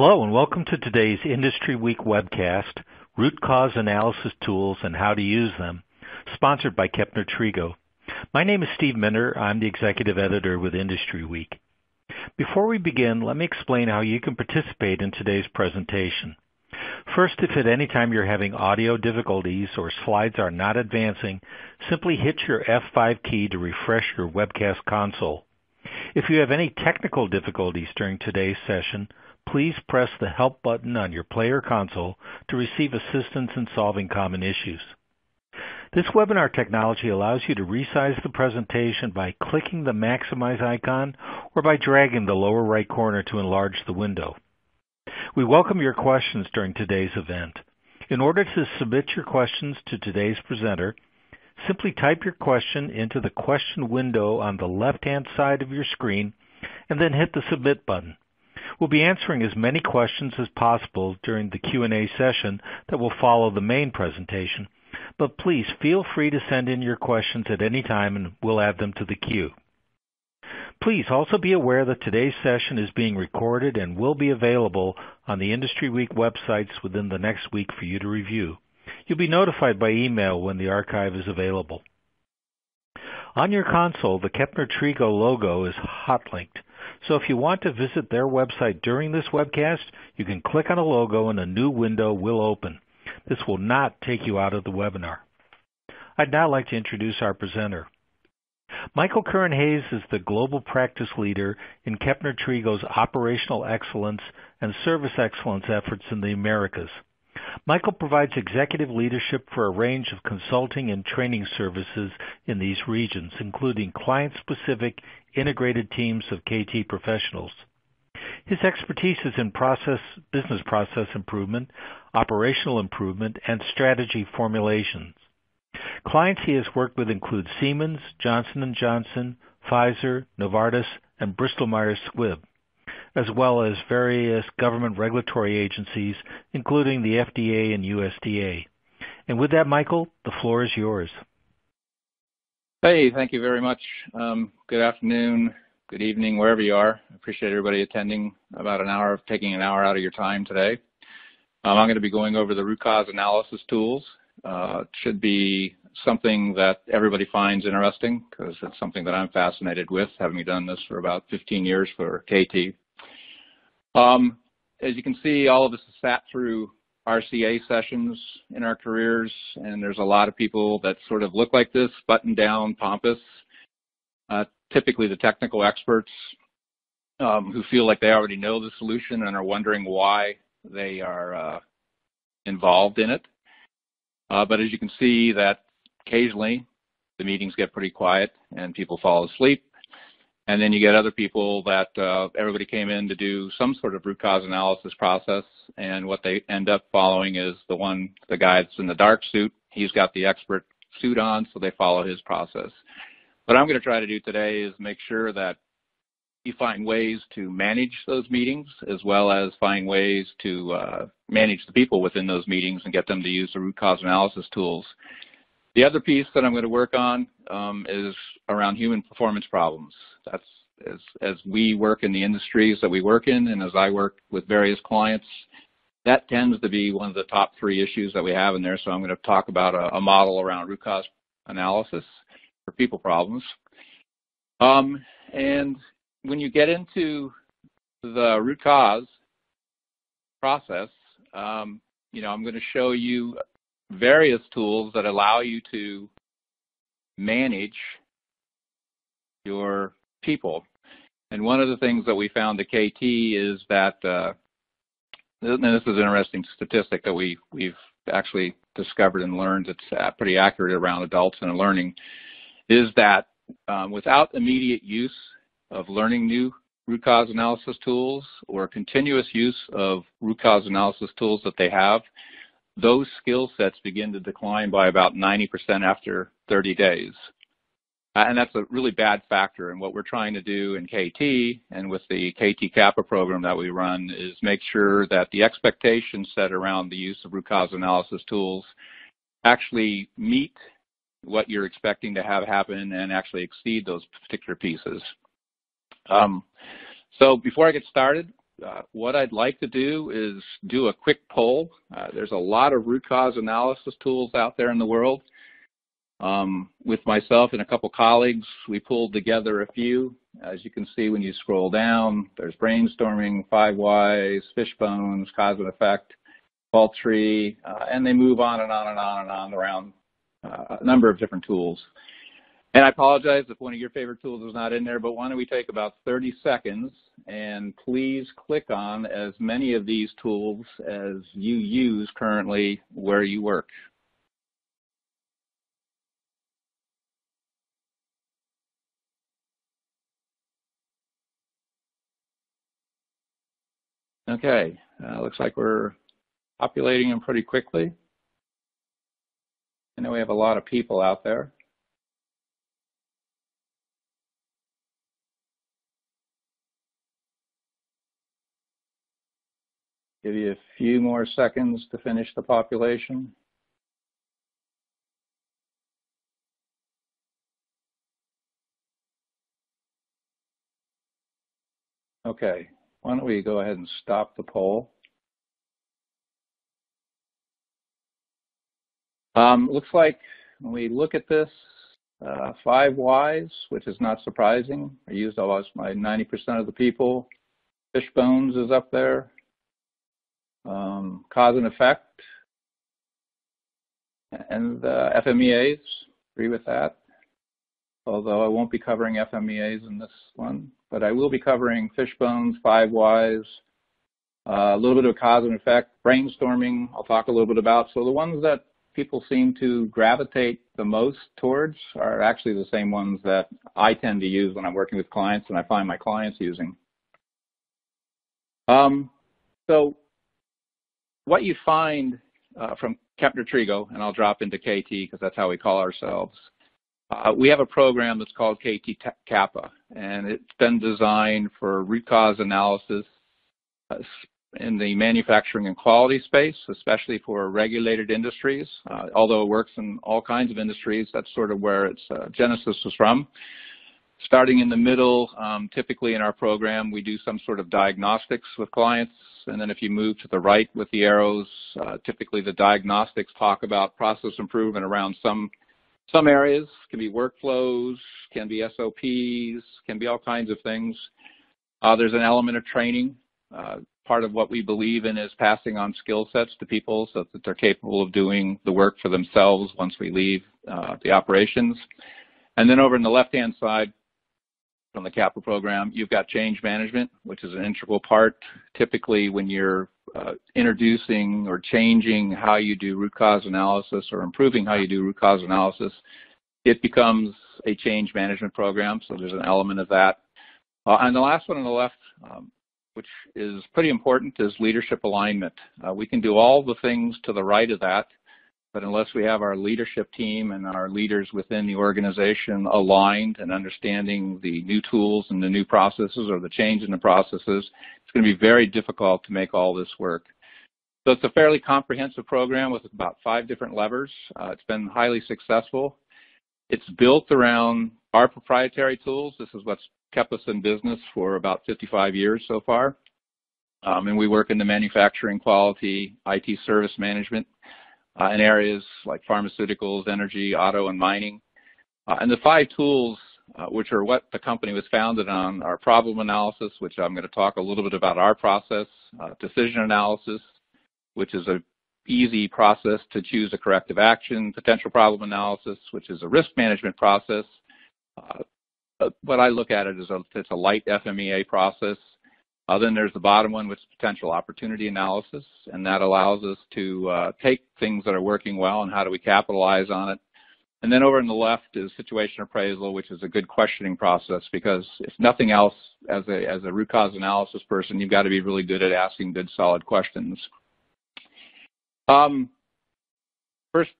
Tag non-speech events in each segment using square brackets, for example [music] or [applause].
Hello and welcome to today's Industry Week webcast, Root Cause Analysis Tools and How to Use Them, sponsored by Kepner Tregoe. My name is Steve Minter. I'm the Executive Editor with Industry Week. Before we begin, let me explain how you can participate in today's presentation. First, if at any time you're having audio difficulties or slides are not advancing, simply hit your F5 key to refresh your webcast console. If you have any technical difficulties during today's session, please press the Help button on your player console to receive assistance in solving common issues. This webinar technology allows you to resize the presentation by clicking the Maximize icon or by dragging the lower right corner to enlarge the window. We welcome your questions during today's event. In order to submit your questions to today's presenter, simply type your question into the question window on the left-hand side of your screen and then hit the Submit button. We'll be answering as many questions as possible during the Q&A session that will follow the main presentation, but please feel free to send in your questions at any time and we'll add them to the queue. Please also be aware that today's session is being recorded and will be available on the Industry Week websites within the next week for you to review. You'll be notified by email when the archive is available. On your console, the Kepner Tregoe logo is hot linked. So if you want to visit their website during this webcast, you can click on a logo and a new window will open. This will not take you out of the webinar. I'd now like to introduce our presenter. Michael Curran-Hays is the Global Practice Leader in Kepner Tregoe's Operational Excellence and Service Excellence efforts in the Americas. Michael provides executive leadership for a range of consulting and training services in these regions, including client-specific integrated teams of KT professionals. His expertise is in process, business process improvement, operational improvement, and strategy formulations. Clients he has worked with include Siemens, Johnson & Johnson, Pfizer, Novartis, and Bristol Myers Squibb as well as various government regulatory agencies, including the FDA and USDA. And with that, Michael, the floor is yours. Hey, thank you very much. Um, good afternoon, good evening, wherever you are. I appreciate everybody attending about an hour, of taking an hour out of your time today. Um, I'm going to be going over the root cause analysis tools. Uh, should be something that everybody finds interesting because it's something that I'm fascinated with, having done this for about 15 years for KT. Um, as you can see, all of us have sat through RCA sessions in our careers, and there's a lot of people that sort of look like this, buttoned down, pompous, uh, typically the technical experts um, who feel like they already know the solution and are wondering why they are uh, involved in it. Uh, but as you can see that occasionally the meetings get pretty quiet and people fall asleep and then you get other people that uh, everybody came in to do some sort of root cause analysis process, and what they end up following is the one, the guy that's in the dark suit. He's got the expert suit on, so they follow his process. What I'm going to try to do today is make sure that you find ways to manage those meetings as well as find ways to uh, manage the people within those meetings and get them to use the root cause analysis tools. The other piece that I'm going to work on um, is around human performance problems. That's as, as we work in the industries that we work in and as I work with various clients, that tends to be one of the top three issues that we have in there. So I'm going to talk about a, a model around root cause analysis for people problems. Um, and when you get into the root cause process, um, you know, I'm going to show you various tools that allow you to manage your people. And one of the things that we found at KT is that, uh, and this is an interesting statistic that we, we've actually discovered and learned it's uh, pretty accurate around adults and learning, is that um, without immediate use of learning new root cause analysis tools or continuous use of root cause analysis tools that they have, those skill sets begin to decline by about 90% after 30 days. Uh, and that's a really bad factor. And what we're trying to do in KT and with the KT CAPA program that we run is make sure that the expectations set around the use of root cause analysis tools actually meet what you're expecting to have happen and actually exceed those particular pieces. Um, so before I get started, uh, what I'd like to do is do a quick poll. Uh, there's a lot of root cause analysis tools out there in the world. Um, with myself and a couple colleagues, we pulled together a few. As you can see when you scroll down, there's brainstorming, five whys, fishbones, cause and effect, fault tree, uh, and they move on and on and on and on around uh, a number of different tools. And I apologize if one of your favorite tools is not in there, but why don't we take about 30 seconds and please click on as many of these tools as you use currently where you work. Okay, uh, looks like we're populating them pretty quickly. I know we have a lot of people out there. Give you a few more seconds to finish the population. Okay, why don't we go ahead and stop the poll. Um, looks like when we look at this, uh, five whys, which is not surprising, are used almost by 90% of the people. Fishbones is up there. Um, cause and effect. And the FMEAs, agree with that. Although I won't be covering FMEAs in this one but I will be covering fishbones, five whys, uh, a little bit of cause and effect, brainstorming, I'll talk a little bit about. So the ones that people seem to gravitate the most towards are actually the same ones that I tend to use when I'm working with clients and I find my clients using. Um, so what you find uh, from Kepner Tregoe, and I'll drop into KT because that's how we call ourselves, uh, we have a program that's called KT CAPA, and it's been designed for root cause analysis uh, in the manufacturing and quality space, especially for regulated industries. Uh, although it works in all kinds of industries, that's sort of where its uh, genesis was from. Starting in the middle, um, typically in our program, we do some sort of diagnostics with clients. And then if you move to the right with the arrows, uh, typically the diagnostics talk about process improvement around some some areas can be workflows, can be SOPs, can be all kinds of things. Uh, there's an element of training. Uh, part of what we believe in is passing on skill sets to people so that they're capable of doing the work for themselves once we leave uh, the operations. And then over in the left-hand side, from the CAPA program, you've got change management, which is an integral part. Typically, when you're uh, introducing or changing how you do root cause analysis or improving how you do root cause analysis, it becomes a change management program. So there's an element of that. Uh, and the last one on the left, um, which is pretty important, is leadership alignment. Uh, we can do all the things to the right of that, but unless we have our leadership team and our leaders within the organization aligned and understanding the new tools and the new processes or the change in the processes, it's going to be very difficult to make all this work. So it's a fairly comprehensive program with about five different levers. Uh, it's been highly successful. It's built around our proprietary tools. This is what's kept us in business for about 55 years so far. Um, and we work in the manufacturing quality, IT service management, uh, in areas like pharmaceuticals, energy, auto, and mining. Uh, and the five tools, uh, which are what the company was founded on, are problem analysis, which I'm going to talk a little bit about our process, uh, decision analysis, which is a easy process to choose a corrective action, potential problem analysis, which is a risk management process. Uh, what I look at it as a, it's a light FMEA process, then there's the bottom one, which is potential opportunity analysis, and that allows us to uh, take things that are working well and how do we capitalize on it. And then over on the left is situation appraisal, which is a good questioning process because if nothing else, as a, as a root cause analysis person, you've got to be really good at asking good, solid questions. Um, first,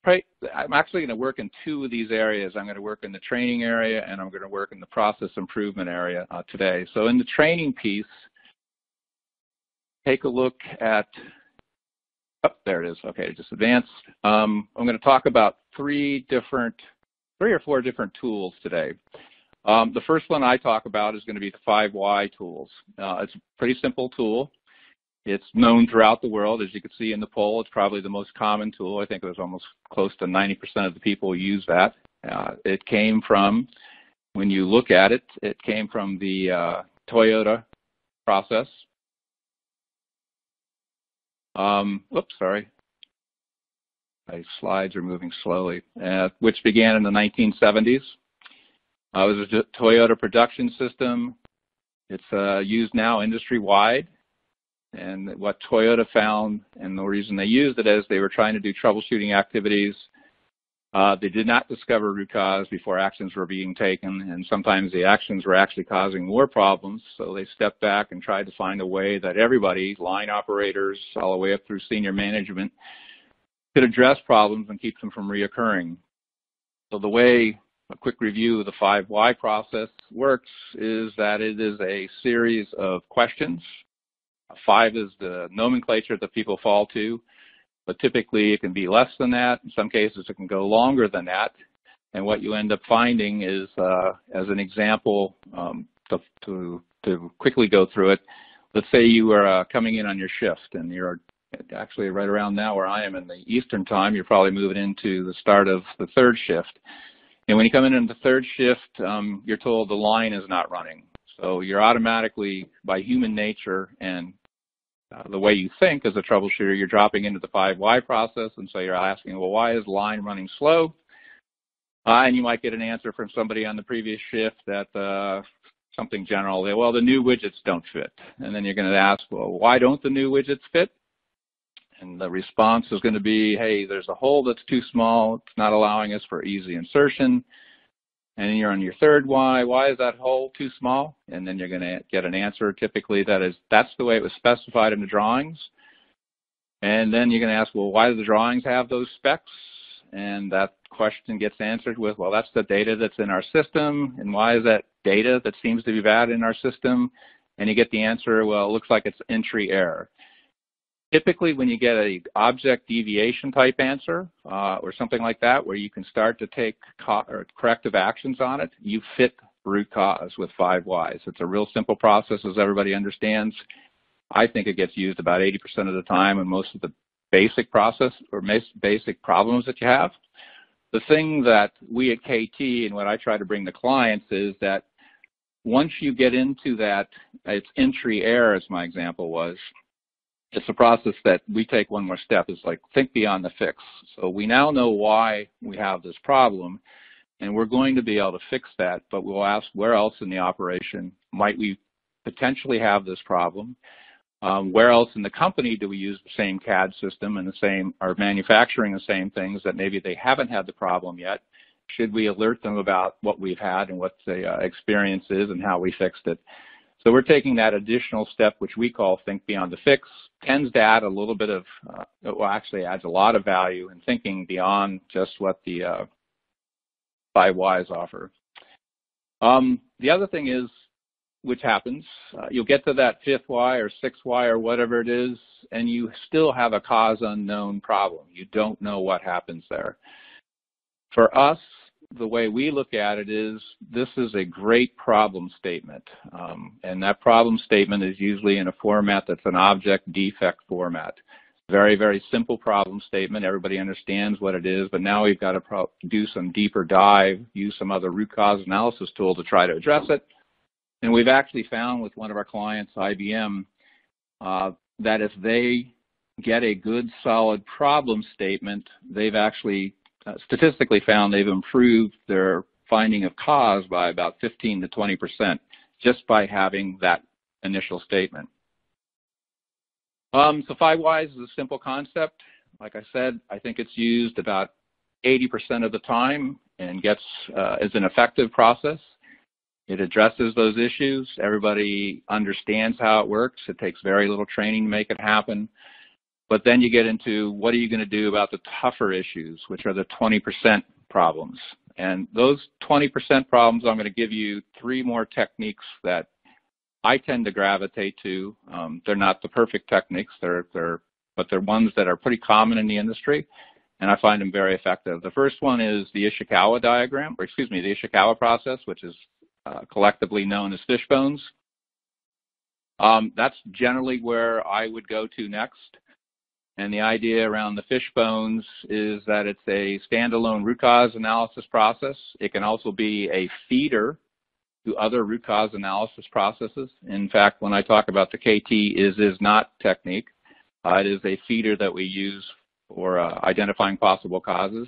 I'm actually going to work in two of these areas. I'm going to work in the training area and I'm going to work in the process improvement area uh, today. So in the training piece, take a look at, oh, there it is. Okay, just advanced. Um, I'm going to talk about three different, three or four different tools today. Um, the first one I talk about is going to be the 5Y tools. Uh, it's a pretty simple tool. It's known throughout the world. As you can see in the poll, it's probably the most common tool. I think it was almost close to 90% of the people use that. Uh, it came from, when you look at it, it came from the uh, Toyota process. Um, oops, sorry. My slides are moving slowly, uh, which began in the 1970s. Uh, it was a Toyota production system. It's uh, used now industry-wide. And what Toyota found, and the reason they used it is they were trying to do troubleshooting activities. Uh, they did not discover root cause before actions were being taken, and sometimes the actions were actually causing more problems. So they stepped back and tried to find a way that everybody, line operators, all the way up through senior management, could address problems and keep them from reoccurring. So the way a quick review of the 5Y process works is that it is a series of questions. Five is the nomenclature that people fall to, but typically it can be less than that. In some cases, it can go longer than that. And what you end up finding is, uh, as an example, um, to, to, to, quickly go through it, let's say you are uh, coming in on your shift and you're actually right around now where I am in the Eastern time, you're probably moving into the start of the third shift. And when you come in in the third shift, um, you're told the line is not running. So you're automatically, by human nature and the way you think as a troubleshooter, you're dropping into the five why process, and so you're asking, well, why is line running slow? Uh, and you might get an answer from somebody on the previous shift that uh, something general, well, the new widgets don't fit. And then you're going to ask, well, why don't the new widgets fit? And the response is going to be, hey, there's a hole that's too small. It's not allowing us for easy insertion. And then you're on your third why. Why is that hole too small? And then you're going to get an answer typically that is, that's the way it was specified in the drawings. And then you're going to ask, well, why do the drawings have those specs? And that question gets answered with, well, that's the data that's in our system. And why is that data that seems to be bad in our system? And you get the answer, well, it looks like it's entry error. Typically, when you get a object deviation type answer uh, or something like that, where you can start to take corrective actions on it, you fit root cause with five whys. It's a real simple process, as everybody understands. I think it gets used about 80% of the time in most of the basic process or basic problems that you have. The thing that we at KT and what I try to bring to clients is that once you get into that, it's entry error, as my example was, it's a process that we take one more step. It's like think beyond the fix. So we now know why we have this problem, and we're going to be able to fix that, but we'll ask where else in the operation might we potentially have this problem? Um, where else in the company do we use the same CAD system and the same, are manufacturing the same things that maybe they haven't had the problem yet? Should we alert them about what we've had and what the uh, experience is and how we fixed it? So we're taking that additional step, which we call think beyond the fix, tends to add a little bit of, uh, well, actually adds a lot of value in thinking beyond just what the uh, five whys offer. Um, the other thing is, which happens, uh, you'll get to that fifth why or sixth why or whatever it is, and you still have a cause unknown problem. You don't know what happens there. For us, the way we look at it is this is a great problem statement. Um, and that problem statement is usually in a format that's an object defect format. Very, very simple problem statement. Everybody understands what it is, but now we've got to do some deeper dive, use some other root cause analysis tool to try to address it. And we've actually found with one of our clients, IBM, uh, that if they get a good solid problem statement, they've actually statistically found they've improved their finding of cause by about 15 to 20 percent just by having that initial statement. Um, so five whys is a simple concept. Like I said, I think it's used about 80% of the time and gets uh, is an effective process. It addresses those issues. Everybody understands how it works. It takes very little training to make it happen. But then you get into what are you going to do about the tougher issues, which are the 20% problems. And those 20% problems, I'm going to give you three more techniques that I tend to gravitate to. Um, they're not the perfect techniques, they're, they're, but they're ones that are pretty common in the industry, and I find them very effective. The first one is the Ishikawa diagram, or excuse me, the Ishikawa process, which is uh, collectively known as fishbones. Um, that's generally where I would go to next. And the idea around the fish bones is that it's a standalone root cause analysis process. It can also be a feeder to other root cause analysis processes. In fact, when I talk about the KT is is not technique, uh, it is a feeder that we use for uh, identifying possible causes.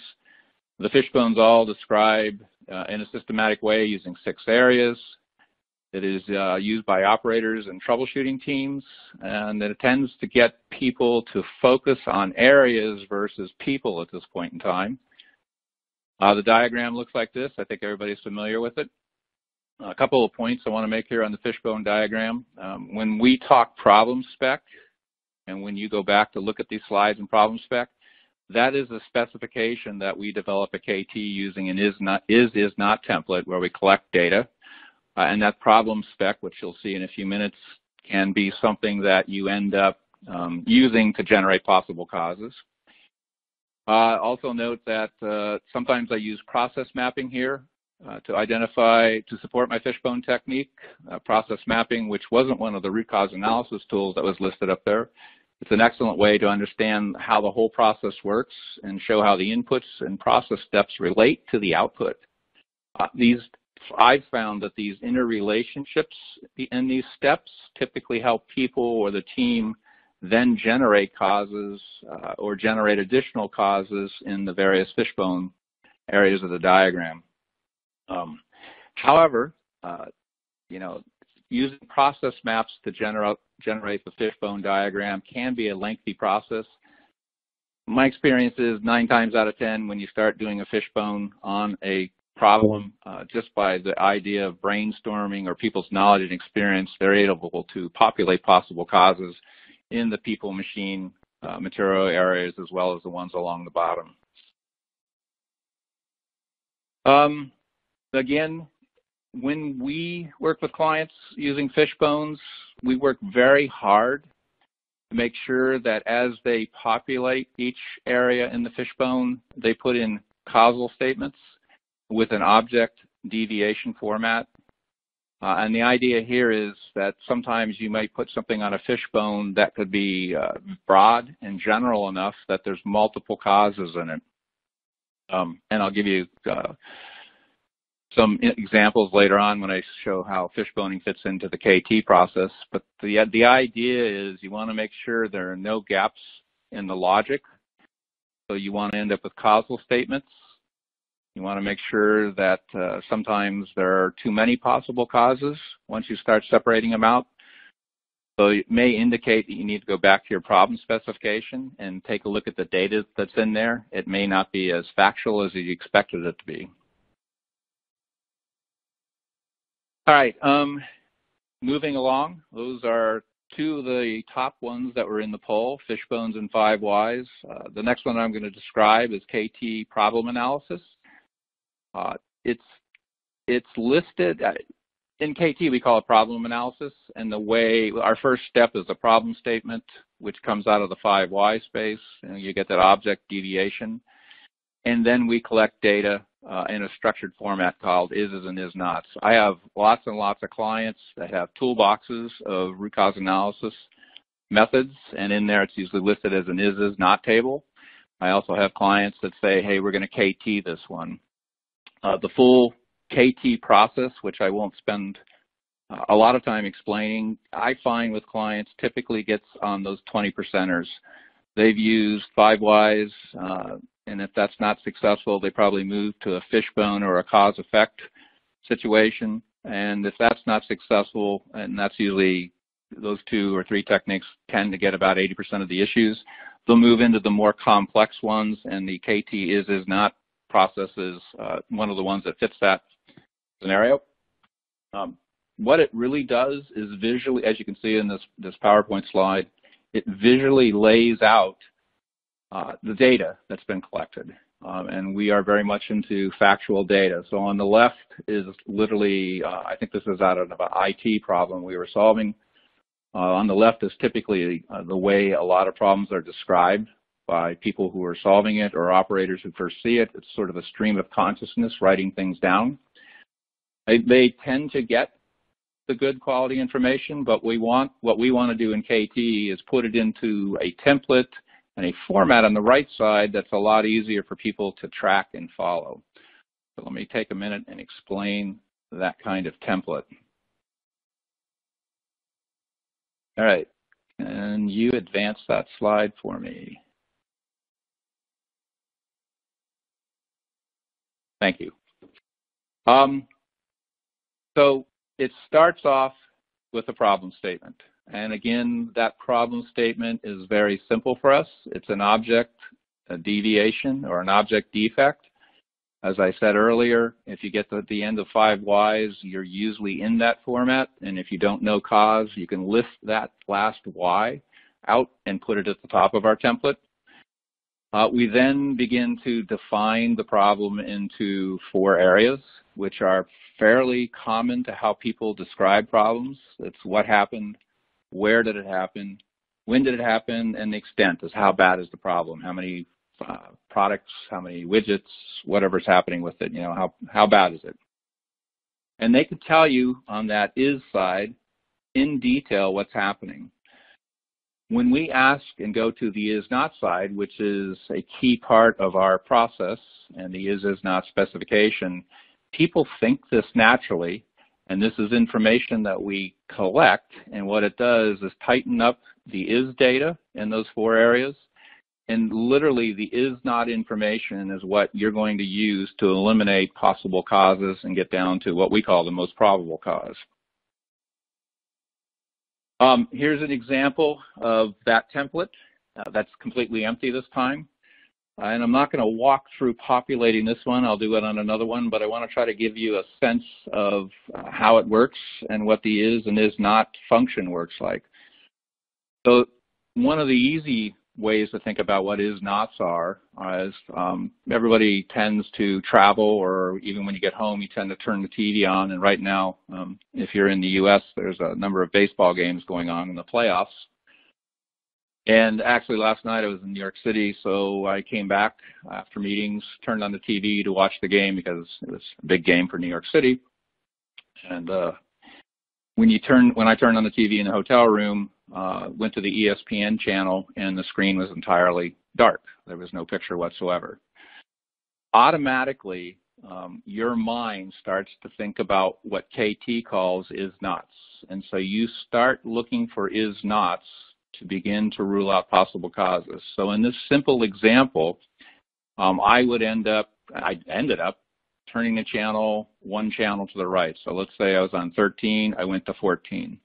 The fish bones all describe uh, in a systematic way using six areas. It is uh, used by operators and troubleshooting teams, and it tends to get people to focus on areas versus people at this point in time. Uh, the diagram looks like this. I think everybody's familiar with it. A couple of points I want to make here on the fishbone diagram. Um, when we talk problem spec, and when you go back to look at these slides in problem spec, that is a specification that we develop a KT using an is not is is not template where we collect data. Uh, and that problem spec, which you'll see in a few minutes, can be something that you end up um, using to generate possible causes. Uh, also note that uh, sometimes I use process mapping here uh, to identify, to support my fishbone technique. Uh, process mapping, which wasn't one of the root cause analysis tools that was listed up there. It's an excellent way to understand how the whole process works and show how the inputs and process steps relate to the output. Uh, these I've found that these interrelationships in these steps typically help people or the team then generate causes uh, or generate additional causes in the various fishbone areas of the diagram. Um, however, uh, you know, using process maps to generate, generate the fishbone diagram can be a lengthy process. My experience is nine times out of 10 when you start doing a fishbone on a problem uh, just by the idea of brainstorming or people's knowledge and experience, they're able to populate possible causes in the people machine uh, material areas as well as the ones along the bottom. Um, again, when we work with clients using fishbones, we work very hard to make sure that as they populate each area in the fishbone, they put in causal statements with an object deviation format. Uh, and the idea here is that sometimes you might put something on a fishbone that could be uh, broad and general enough that there's multiple causes in it. Um, and I'll give you uh, some examples later on when I show how fishboning fits into the KT process. But the, the idea is you want to make sure there are no gaps in the logic. So you want to end up with causal statements you want to make sure that uh, sometimes there are too many possible causes once you start separating them out. So it may indicate that you need to go back to your problem specification and take a look at the data that's in there. It may not be as factual as you expected it to be. All right, um, moving along, those are two of the top ones that were in the poll, fishbones and five whys. Uh, the next one I'm going to describe is KT problem analysis. Uh, it's it's listed uh, in KT. We call it problem analysis, and the way our first step is a problem statement, which comes out of the five why space. And you get that object deviation, and then we collect data uh, in a structured format called is's and is nots. I have lots and lots of clients that have toolboxes of root cause analysis methods, and in there it's usually listed as an is is not table. I also have clients that say, hey, we're going to KT this one. Uh, the full KT process, which I won't spend uh, a lot of time explaining, I find with clients typically gets on those 20 percenters. They've used five whys, uh, and if that's not successful, they probably move to a fishbone or a cause effect situation. And if that's not successful, and that's usually those two or three techniques tend to get about 80% of the issues, they'll move into the more complex ones, and the KT is is not process is uh, one of the ones that fits that scenario. Um, what it really does is visually, as you can see in this, this PowerPoint slide, it visually lays out uh, the data that's been collected. Um, and we are very much into factual data. So on the left is literally, uh, I think this is out of an IT problem we were solving. Uh, on the left is typically uh, the way a lot of problems are described by people who are solving it or operators who first see it. It's sort of a stream of consciousness writing things down. They, tend to get the good quality information, but we want what we want to do in KT is put it into a template and a format on the right side that's a lot easier for people to track and follow. So let me take a minute and explain that kind of template. All right, and you advance that slide for me. Thank you. Um, so it starts off with a problem statement. And again, that problem statement is very simple for us. It's an object a deviation or an object defect. As I said earlier, if you get to the end of five Ys, you're usually in that format. And if you don't know cause, you can lift that last Y out and put it at the top of our template. Uh, we then begin to define the problem into four areas, which are fairly common to how people describe problems. It's what happened, where did it happen, when did it happen, and the extent is how bad is the problem, how many uh, products, how many widgets, whatever's happening with it, you know, how, how bad is it. And they can tell you on that is side in detail what's happening. When we ask and go to the is not side, which is a key part of our process and the is is not specification, people think this naturally, and this is information that we collect, and what it does is tighten up the is data in those four areas, and literally the is not information is what you're going to use to eliminate possible causes and get down to what we call the most probable cause. Um, here's an example of that template. Uh, that's completely empty this time. Uh, and I'm not going to walk through populating this one. I'll do it on another one, but I want to try to give you a sense of uh, how it works and what the is and is not function works like. So one of the easy ways to think about what is nots are is um, everybody tends to travel or even when you get home you tend to turn the TV on. And right now um, if you're in the US there's a number of baseball games going on in the playoffs. And actually last night I was in New York City so I came back after meetings turned on the TV to watch the game because it was a big game for New York City. And uh, when you turn when I turned on the TV in the hotel room uh, went to the ESPN channel and the screen was entirely dark. There was no picture whatsoever. Automatically, um, your mind starts to think about what KT calls is nots. And so you start looking for is nots to begin to rule out possible causes. So in this simple example, um, I would end up, I ended up turning the channel one channel to the right. So let's say I was on 13, I went to 14.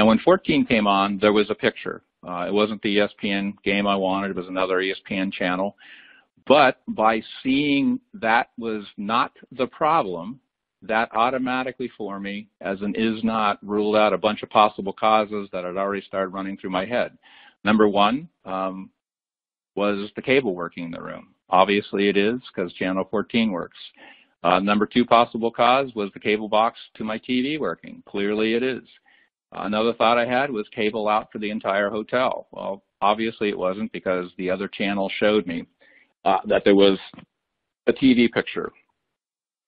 And when 14 came on, there was a picture. Uh, it wasn't the ESPN game I wanted. It was another ESPN channel. But by seeing that was not the problem, that automatically for me, as an is not, ruled out a bunch of possible causes that had already started running through my head. Number one um, was the cable working in the room. Obviously it is because channel 14 works. Uh, number two possible cause was the cable box to my TV working. Clearly it is. Another thought I had was cable out for the entire hotel. Well, obviously it wasn't because the other channel showed me uh, that there was a TV picture.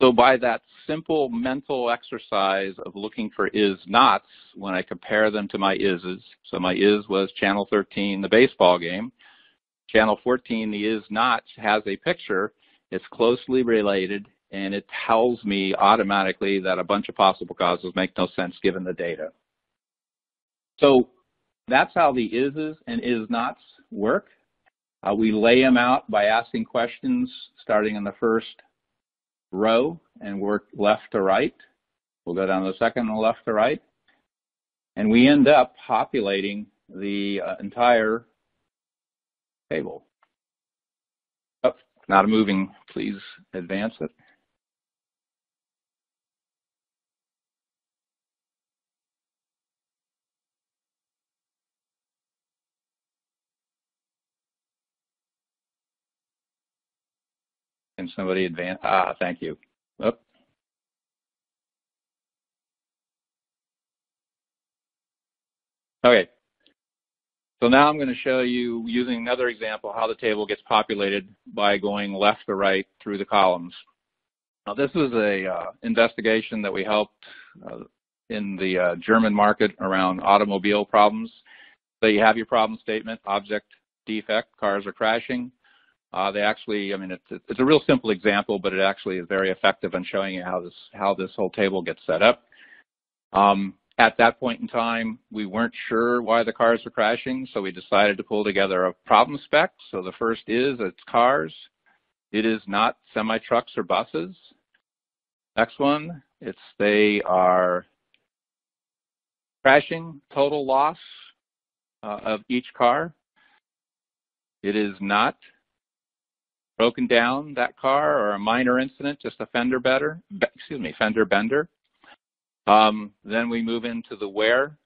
So by that simple mental exercise of looking for is nots when I compare them to my is's, so my is was channel 13, the baseball game. Channel 14, the is not, has a picture. It's closely related and it tells me automatically that a bunch of possible causes make no sense given the data. So that's how the is's and is nots work. Uh, we lay them out by asking questions starting in the first row and work left to right. We'll go down the second and left to right. And we end up populating the uh, entire table. Oh, not a moving, please advance it. Somebody advance? Ah, thank you. Oh. Okay. So now I'm going to show you, using another example, how the table gets populated by going left to right through the columns. Now, this was a uh, investigation that we helped uh, in the uh, German market around automobile problems. So you have your problem statement, object, defect, cars are crashing. Uh, they actually, I mean, it's, it's a real simple example, but it actually is very effective in showing you how this how this whole table gets set up. Um, at that point in time, we weren't sure why the cars were crashing, so we decided to pull together a problem spec. So the first is it's cars. It is not semi trucks or buses. Next one, it's they are crashing, total loss uh, of each car. It is not broken down that car or a minor incident, just a fender better, excuse me, fender bender. Um, then we move into the where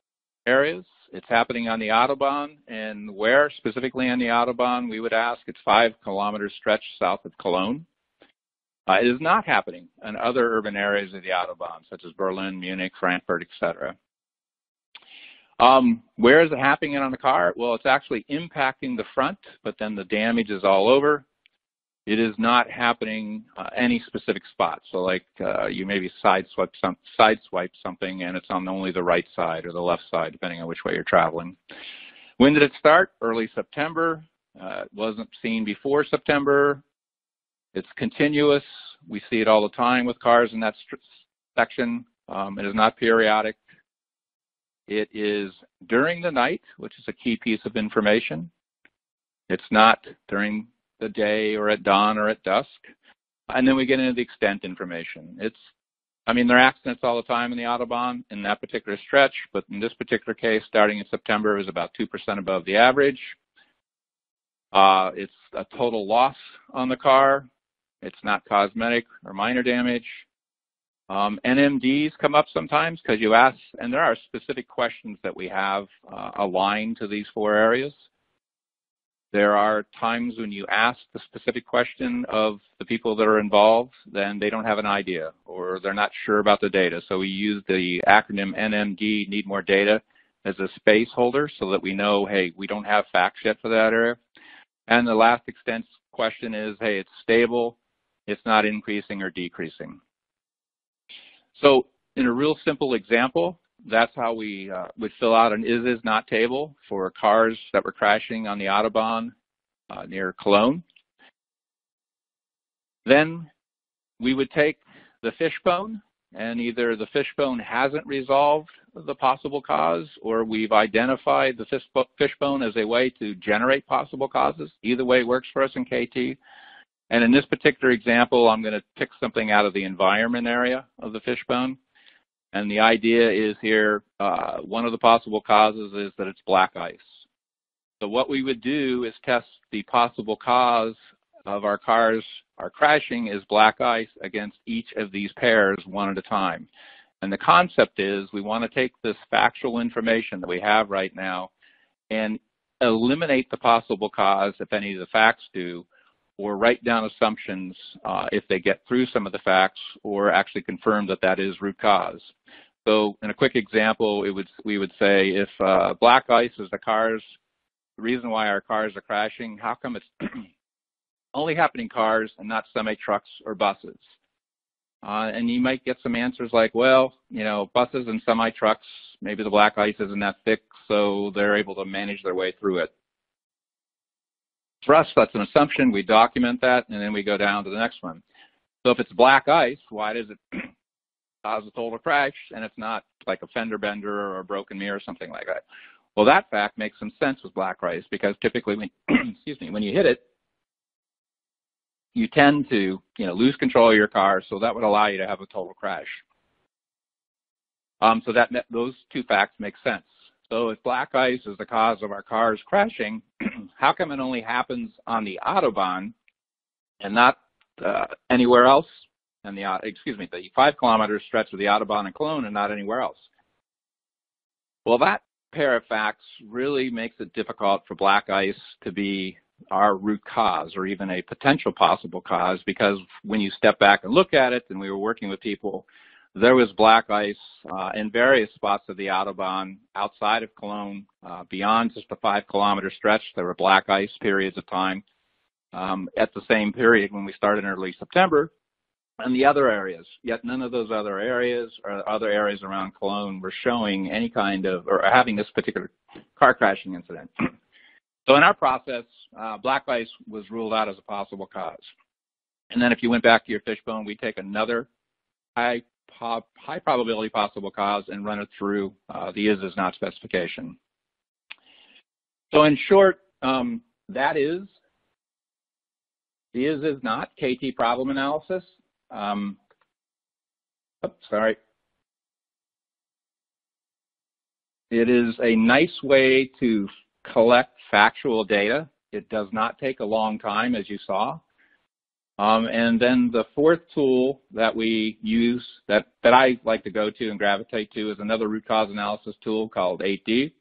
areas. It's happening on the Autobahn and where specifically on the Autobahn, we would ask it's five kilometers stretch south of Cologne. Uh, it is not happening in other urban areas of the Autobahn, such as Berlin, Munich, Frankfurt, etc. Um, where is it happening on the car? Well, it's actually impacting the front, but then the damage is all over. It is not happening uh, any specific spot. So like uh, you maybe sideswipe, some, sideswipe something and it's on only the right side or the left side, depending on which way you're traveling. When did it start? Early September. Uh, it wasn't seen before September. It's continuous. We see it all the time with cars in that section. Um, it is not periodic. It is during the night, which is a key piece of information. It's not during the day or at dawn or at dusk. And then we get into the extent information. It's, I mean, there are accidents all the time in the Autobahn in that particular stretch, but in this particular case, starting in September, it was about 2% above the average. Uh, it's a total loss on the car. It's not cosmetic or minor damage. Um, NMDs come up sometimes because you ask, and there are specific questions that we have uh, aligned to these four areas. There are times when you ask the specific question of the people that are involved, then they don't have an idea or they're not sure about the data. So we use the acronym NMD, need more data, as a space holder so that we know, hey, we don't have facts yet for that area. And the last extent question is, hey, it's stable, it's not increasing or decreasing. So in a real simple example, that's how we uh, would fill out an is is not table for cars that were crashing on the Autobahn uh, near Cologne. Then we would take the fishbone and either the fishbone hasn't resolved the possible cause or we've identified the fishbone as a way to generate possible causes. Either way works for us in KT. And in this particular example, I'm going to pick something out of the environment area of the fishbone. And the idea is here, uh, one of the possible causes is that it's black ice. So what we would do is test the possible cause of our cars, our crashing is black ice against each of these pairs one at a time. And the concept is we want to take this factual information that we have right now and eliminate the possible cause if any of the facts do, or write down assumptions uh, if they get through some of the facts or actually confirm that that is root cause. So in a quick example, it would, we would say if uh, black ice is the cars, the reason why our cars are crashing, how come it's [clears throat] only happening cars and not semi-trucks or buses? Uh, and you might get some answers like, well, you know, buses and semi-trucks, maybe the black ice isn't that thick, so they're able to manage their way through it. For us, that's an assumption. We document that, and then we go down to the next one. So if it's black ice, why does it [clears throat] cause a total crash and it's not like a fender bender or a broken mirror or something like that? Well, that fact makes some sense with black ice because typically, when, [clears throat] excuse me, when you hit it, you tend to, you know, lose control of your car, so that would allow you to have a total crash. Um, so that those two facts make sense. So if black ice is the cause of our cars crashing, [clears throat] how come it only happens on the Autobahn and not uh, anywhere else? And the excuse me, the five kilometer stretch of the Autobahn and Cologne and not anywhere else. Well, that pair of facts really makes it difficult for black ice to be our root cause or even a potential possible cause because when you step back and look at it, and we were working with people there was black ice uh, in various spots of the Autobahn outside of Cologne, uh, beyond just the five kilometer stretch. There were black ice periods of time. Um, at the same period when we started in early September, and the other areas, yet none of those other areas or other areas around Cologne were showing any kind of, or having this particular car crashing incident. [clears throat] so in our process, uh, black ice was ruled out as a possible cause. And then if you went back to your fishbone, we take another high, high probability possible cause and run it through uh, the is is not specification. So in short, um, that is the is is not KT problem analysis. Um, oh, sorry. It is a nice way to collect factual data. It does not take a long time, as you saw. Um, and then the fourth tool that we use, that, that I like to go to and gravitate to, is another root cause analysis tool called 8D.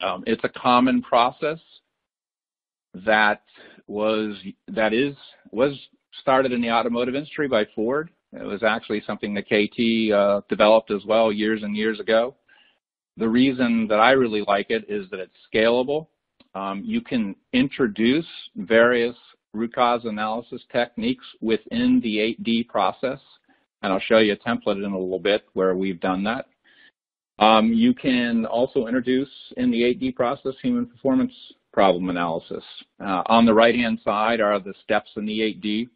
Um, it's a common process that was that is was started in the automotive industry by Ford. It was actually something that KT uh, developed as well years and years ago. The reason that I really like it is that it's scalable. Um, you can introduce various root cause analysis techniques within the 8D process, and I'll show you a template in a little bit where we've done that. Um, you can also introduce in the 8D process human performance problem analysis. Uh, on the right-hand side are the steps in the 8D.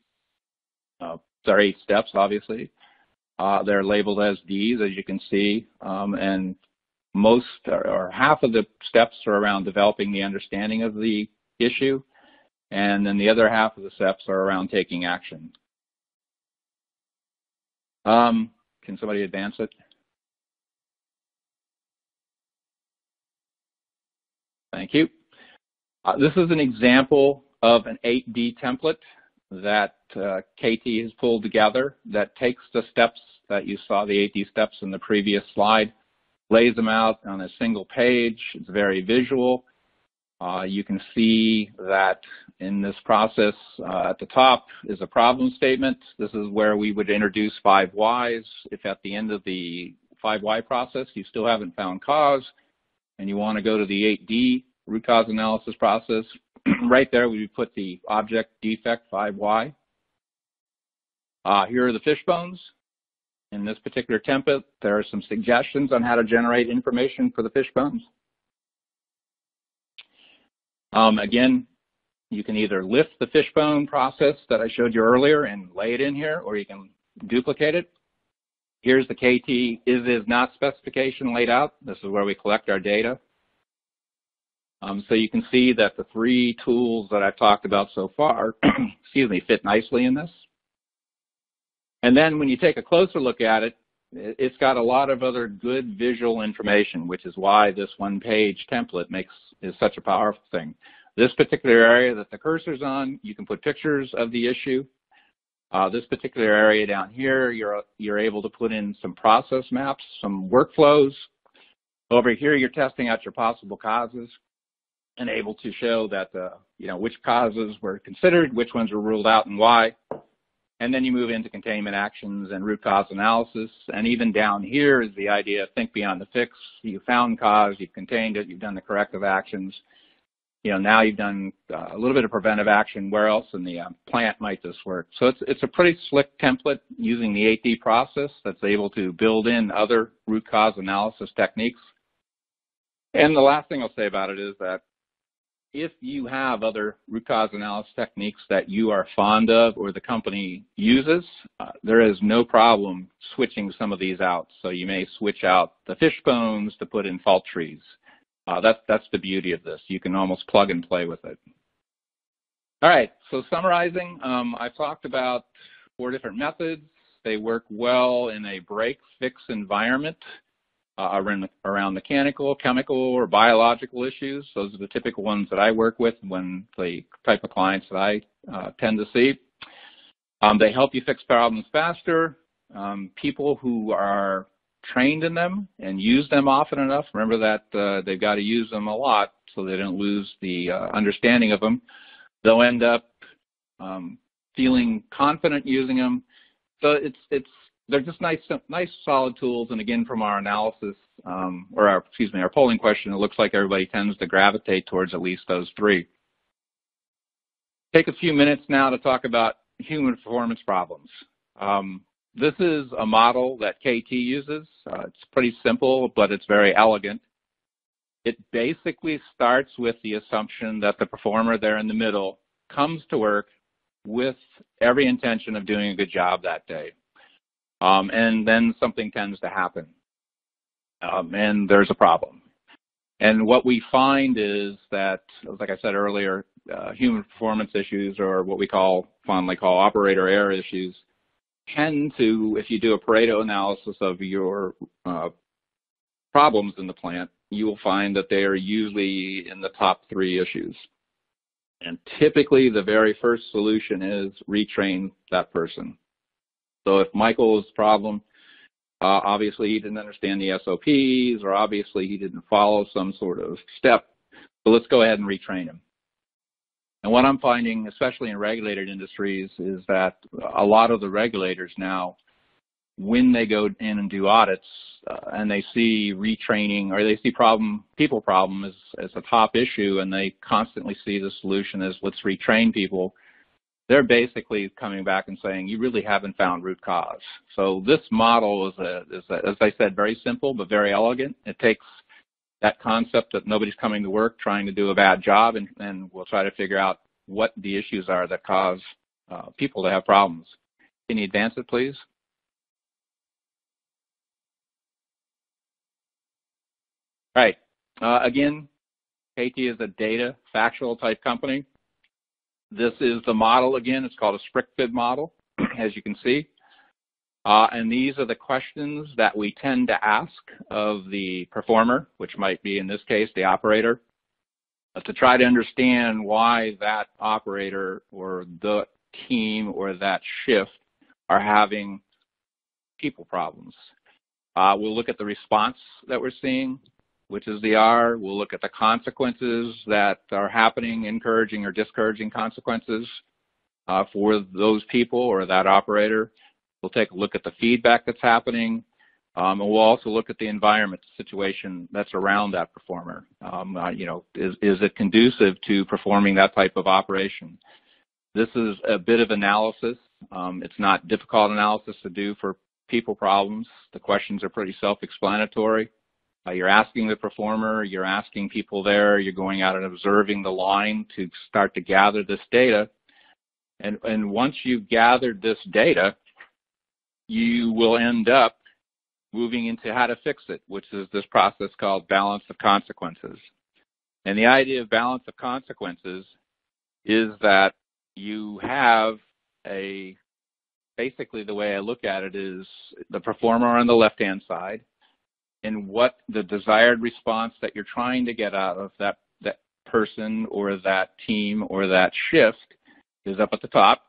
Uh, there are eight steps, obviously. Uh, they're labeled as Ds, as you can see, um, and most or, or half of the steps are around developing the understanding of the issue, and then the other half of the steps are around taking action. Um, can somebody advance it? Thank you. Uh, this is an example of an 8D template that uh, KT has pulled together that takes the steps that you saw, the 8D steps in the previous slide, lays them out on a single page. It's very visual. Uh, you can see that in this process uh, at the top is a problem statement. This is where we would introduce five whys. If at the end of the five why process you still haven't found cause and you want to go to the 8D root cause analysis process, [clears throat] right there we put the object defect 5Y. Uh, here are the fishbones. In this particular template, there are some suggestions on how to generate information for the fishbones. Um, again, you can either lift the fishbone process that I showed you earlier and lay it in here, or you can duplicate it. Here's the KT is is not specification laid out. This is where we collect our data. Um, so you can see that the three tools that I've talked about so far, [clears throat] excuse me, fit nicely in this. And then when you take a closer look at it, it's got a lot of other good visual information, which is why this one-page template makes is such a powerful thing. This particular area that the cursor's on, you can put pictures of the issue. Uh, this particular area down here, you're you're able to put in some process maps, some workflows. Over here, you're testing out your possible causes and able to show that uh, you know which causes were considered, which ones were ruled out, and why. And then you move into containment actions and root cause analysis. And even down here is the idea of think beyond the fix. You found cause, you've contained it, you've done the corrective actions. You know, now you've done uh, a little bit of preventive action. Where else in the uh, plant might this work? So it's, it's a pretty slick template using the 8D process that's able to build in other root cause analysis techniques. And the last thing I'll say about it is that if you have other root cause analysis techniques that you are fond of or the company uses, uh, there is no problem switching some of these out. So you may switch out the fish bones to put in fault trees. Uh, that's, that's the beauty of this. You can almost plug and play with it. All right, so summarizing, um, I've talked about four different methods. They work well in a break-fix environment uh, around, around mechanical, chemical, or biological issues. Those are the typical ones that I work with when the type of clients that I uh, tend to see. Um, they help you fix problems faster. Um, people who are trained in them and use them often enough, remember that uh, they've got to use them a lot so they don't lose the uh, understanding of them. They'll end up um, feeling confident using them. So it's it's they're just nice, nice solid tools. And again, from our analysis, um, or our, excuse me, our polling question, it looks like everybody tends to gravitate towards at least those three. Take a few minutes now to talk about human performance problems. Um, this is a model that KT uses. Uh, it's pretty simple, but it's very elegant. It basically starts with the assumption that the performer there in the middle comes to work with every intention of doing a good job that day. Um, and then something tends to happen. Um, and there's a problem. And what we find is that, like I said earlier, uh, human performance issues or what we call fondly call operator error issues tend to, if you do a Pareto analysis of your uh, problems in the plant, you will find that they are usually in the top three issues. And typically the very first solution is retrain that person. So if Michael's problem, uh, obviously he didn't understand the SOPs or obviously he didn't follow some sort of step, so let's go ahead and retrain him. And what I'm finding, especially in regulated industries, is that a lot of the regulators now, when they go in and do audits uh, and they see retraining or they see problem, people problem as, as a top issue and they constantly see the solution as let's retrain people, they're basically coming back and saying you really haven't found root cause. So this model is, a, is a, as I said, very simple but very elegant. It takes that concept that nobody's coming to work trying to do a bad job, and, and we'll try to figure out what the issues are that cause uh, people to have problems. Can you advance it, please? All right. Uh, again, KT is a data factual type company. This is the model again. It's called a SPRCFID model, [clears throat] as you can see. Uh, and these are the questions that we tend to ask of the performer, which might be in this case the operator, to try to understand why that operator or the team or that shift are having people problems. Uh, we'll look at the response that we're seeing, which is the R. We'll look at the consequences that are happening, encouraging or discouraging consequences uh, for those people or that operator. We'll take a look at the feedback that's happening. Um, and we'll also look at the environment situation that's around that performer. Um, uh, you know, is, is it conducive to performing that type of operation? This is a bit of analysis. Um, it's not difficult analysis to do for people problems. The questions are pretty self-explanatory. Uh, you're asking the performer, you're asking people there, you're going out and observing the line to start to gather this data. And, and once you've gathered this data, you will end up moving into how to fix it, which is this process called balance of consequences. And the idea of balance of consequences is that you have a, basically the way I look at it is the performer on the left-hand side and what the desired response that you're trying to get out of that, that person or that team or that shift is up at the top.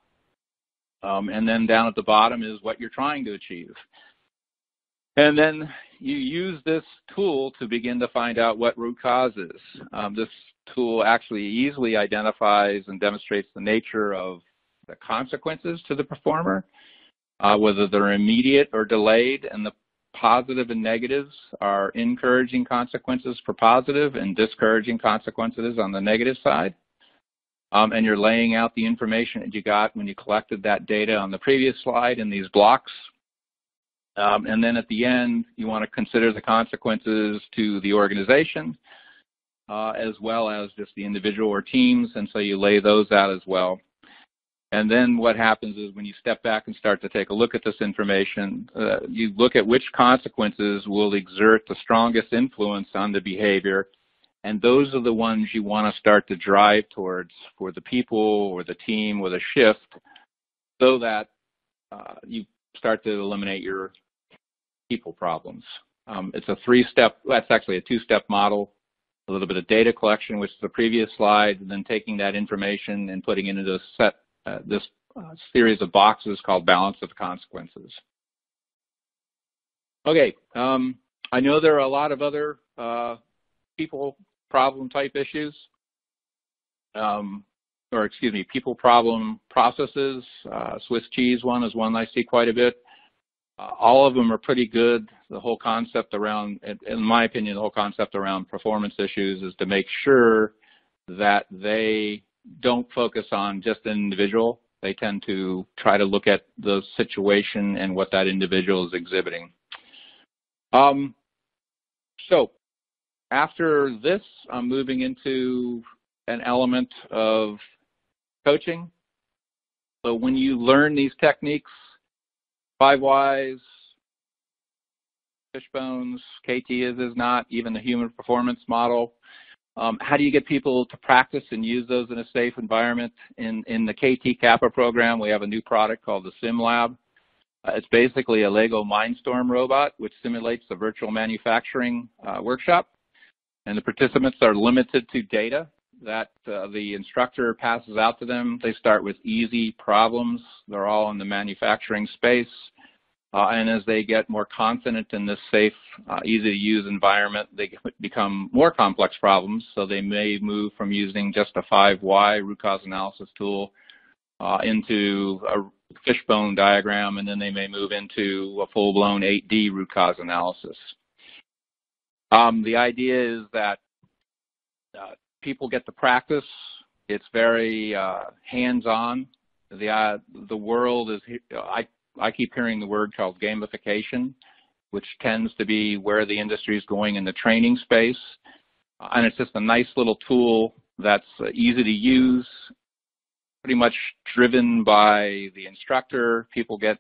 Um, and then down at the bottom is what you're trying to achieve. And then you use this tool to begin to find out what root cause is. Um, this tool actually easily identifies and demonstrates the nature of the consequences to the performer, uh, whether they're immediate or delayed, and the positive and negatives are encouraging consequences for positive and discouraging consequences on the negative side um, and you're laying out the information that you got when you collected that data on the previous slide in these blocks. Um, and then at the end, you want to consider the consequences to the organization uh, as well as just the individual or teams, and so you lay those out as well. And then what happens is when you step back and start to take a look at this information, uh, you look at which consequences will exert the strongest influence on the behavior and those are the ones you want to start to drive towards for the people or the team or the shift so that uh, you start to eliminate your people problems. Um, it's a three-step, that's actually a two-step model, a little bit of data collection, which is the previous slide, and then taking that information and putting it into a set, uh, this uh, series of boxes called balance of consequences. Okay, um, I know there are a lot of other uh, people problem type issues, um, or excuse me, people problem processes. Uh, Swiss cheese one is one I see quite a bit. Uh, all of them are pretty good. The whole concept around, in my opinion, the whole concept around performance issues is to make sure that they don't focus on just an individual. They tend to try to look at the situation and what that individual is exhibiting. Um, so after this, I'm moving into an element of coaching. So when you learn these techniques, five whys, fishbones, KT is is not, even the human performance model. Um, how do you get people to practice and use those in a safe environment? In, in the KT CAPA program, we have a new product called the Sim Lab. Uh, it's basically a Lego Mindstorm robot, which simulates a virtual manufacturing uh, workshop. And the participants are limited to data that uh, the instructor passes out to them. They start with easy problems. They're all in the manufacturing space. Uh, and as they get more confident in this safe, uh, easy-to-use environment, they become more complex problems. So they may move from using just a 5Y root cause analysis tool uh, into a fishbone diagram, and then they may move into a full-blown 8D root cause analysis. Um, the idea is that uh, people get to practice. It's very uh, hands-on. The uh, the world is I I keep hearing the word called gamification, which tends to be where the industry is going in the training space. And it's just a nice little tool that's uh, easy to use, pretty much driven by the instructor. People get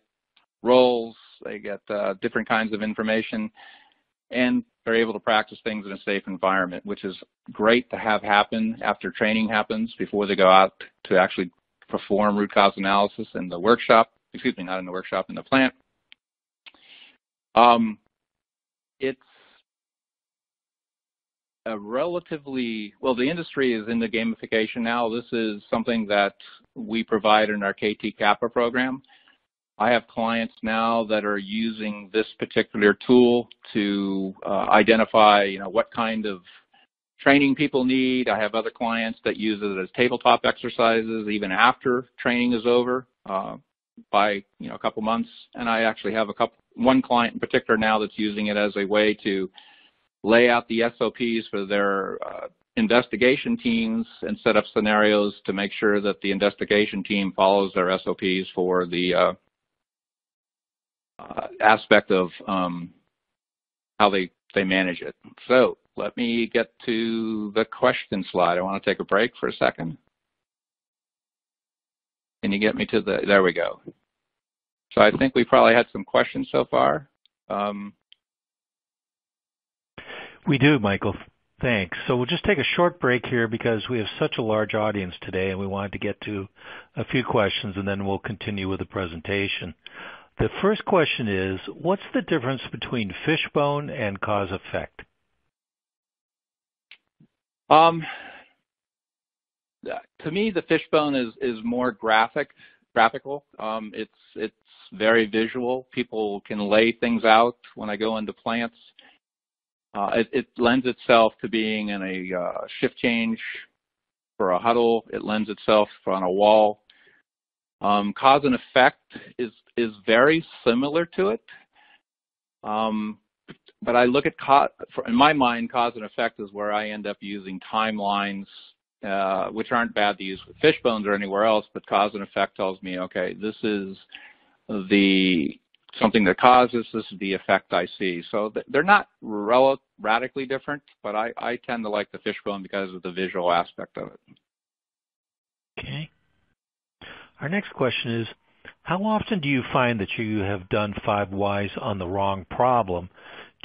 roles, they get uh, different kinds of information, and they're able to practice things in a safe environment, which is great to have happen after training happens before they go out to actually perform root cause analysis in the workshop excuse me, not in the workshop, in the plant. Um, it's a relatively, well, the industry is in the gamification now. This is something that we provide in our KT CAPA program. I have clients now that are using this particular tool to uh, identify, you know, what kind of training people need. I have other clients that use it as tabletop exercises even after training is over. Uh, by you know a couple months, and I actually have a couple one client in particular now that's using it as a way to lay out the SOPs for their uh, investigation teams and set up scenarios to make sure that the investigation team follows their SOPs for the uh, uh, aspect of um, how they they manage it. So let me get to the question slide. I want to take a break for a second. Can you get me to the, there we go. So I think we probably had some questions so far. Um, we do, Michael. Thanks. So we'll just take a short break here because we have such a large audience today and we wanted to get to a few questions and then we'll continue with the presentation. The first question is, what's the difference between fishbone and cause effect? Um, to me, the fishbone is is more graphic, graphical. Um, it's it's very visual. People can lay things out when I go into plants. Uh, it, it, lends itself to being in a uh, shift change for a huddle. It lends itself on a wall. Um, cause and effect is is very similar to it. Um, but I look at, in my mind, cause and effect is where I end up using timelines uh, which aren't bad to use with fish bones or anywhere else, but cause and effect tells me, okay, this is the something that causes, this is the effect I see. So th they're not radically different, but I, I tend to like the fishbone because of the visual aspect of it. Okay. Our next question is, how often do you find that you have done five whys on the wrong problem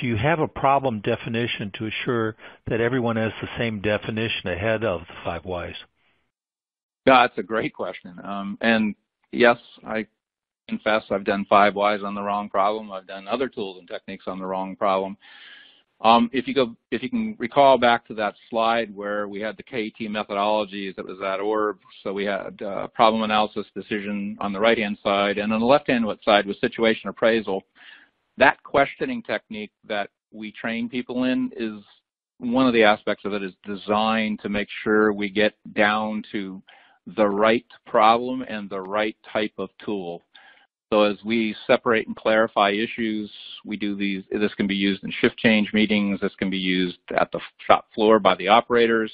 do you have a problem definition to assure that everyone has the same definition ahead of the five whys? Yeah, that's a great question. Um, and yes, I confess I've done five whys on the wrong problem. I've done other tools and techniques on the wrong problem. Um, if you go, if you can recall back to that slide where we had the KT methodologies, that was that orb. So we had uh, problem analysis decision on the right-hand side, and on the left-hand side was situation appraisal that questioning technique that we train people in is one of the aspects of it is designed to make sure we get down to the right problem and the right type of tool. So as we separate and clarify issues, we do these, this can be used in shift change meetings, this can be used at the shop floor by the operators.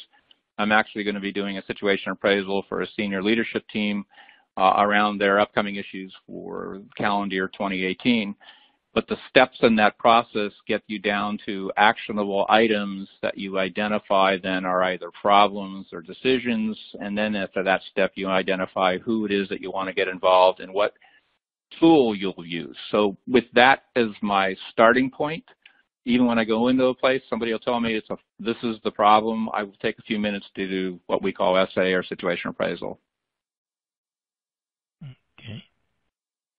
I'm actually going to be doing a situation appraisal for a senior leadership team uh, around their upcoming issues for calendar year 2018. But the steps in that process get you down to actionable items that you identify then are either problems or decisions. And then after that step, you identify who it is that you want to get involved and what tool you'll use. So with that as my starting point, even when I go into a place, somebody will tell me it's a, this is the problem. I will take a few minutes to do what we call SA or situation appraisal. Okay.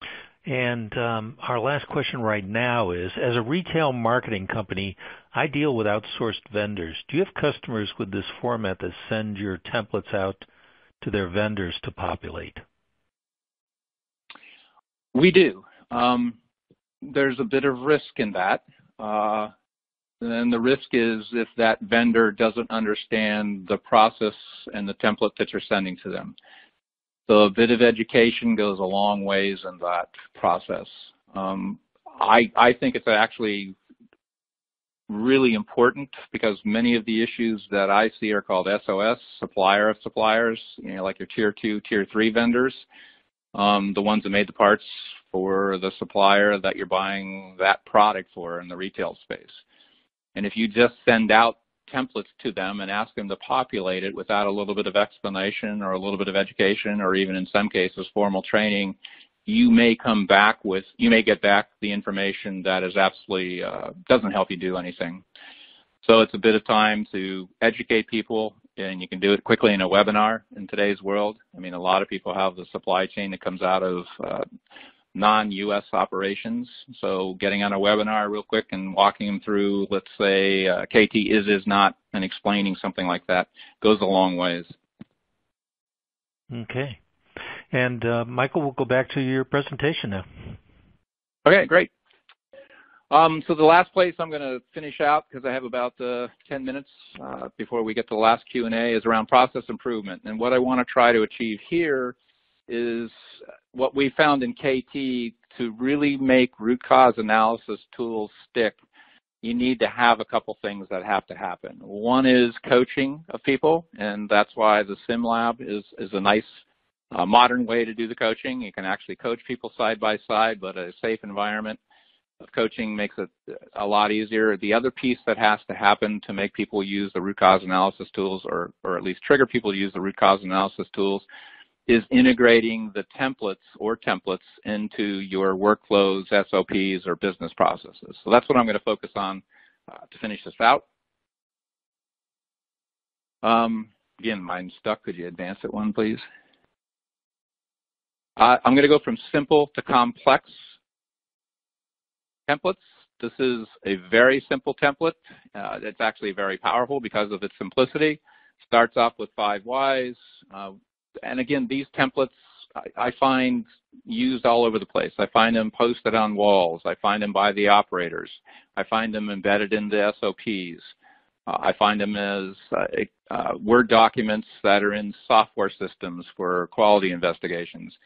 And um, our last question right now is, as a retail marketing company, I deal with outsourced vendors. Do you have customers with this format that send your templates out to their vendors to populate? We do. Um, there's a bit of risk in that. Uh, and the risk is if that vendor doesn't understand the process and the template that you're sending to them. So a bit of education goes a long ways in that process. Um, I, I think it's actually really important because many of the issues that I see are called SOS, supplier of suppliers, you know, like your tier two, tier three vendors um, the ones that made the parts for the supplier that you're buying that product for in the retail space. And if you just send out templates to them and ask them to populate it without a little bit of explanation or a little bit of education or even in some cases formal training, you may come back with, you may get back the information that is absolutely, uh, doesn't help you do anything. So it's a bit of time to educate people and you can do it quickly in a webinar in today's world. I mean, a lot of people have the supply chain that comes out of uh, non-U.S. operations. So getting on a webinar real quick and walking them through, let's say, uh, KT is, is not, and explaining something like that goes a long ways. Okay. And uh, Michael, we'll go back to your presentation now. Okay, great. Um, so the last place I'm going to finish out, because I have about uh, 10 minutes uh, before we get to the last Q&A, is around process improvement. And what I want to try to achieve here is what we found in KT to really make root cause analysis tools stick, you need to have a couple things that have to happen. One is coaching of people, and that's why the SimLab is, is a nice uh, modern way to do the coaching. You can actually coach people side by side, but a safe environment of coaching makes it a lot easier. The other piece that has to happen to make people use the root cause analysis tools or, or at least trigger people to use the root cause analysis tools is integrating the templates or templates into your workflows, SOPs, or business processes. So that's what I'm going to focus on uh, to finish this out. Um, again, mine's stuck. Could you advance it one, please? Uh, I'm going to go from simple to complex templates. This is a very simple template. Uh, it's actually very powerful because of its simplicity. Starts off with five whys. Uh, and again, these templates I, I, find used all over the place. I find them posted on walls. I find them by the operators. I find them embedded in the SOPs. Uh, I find them as uh, uh, Word documents that are in software systems for quality investigations.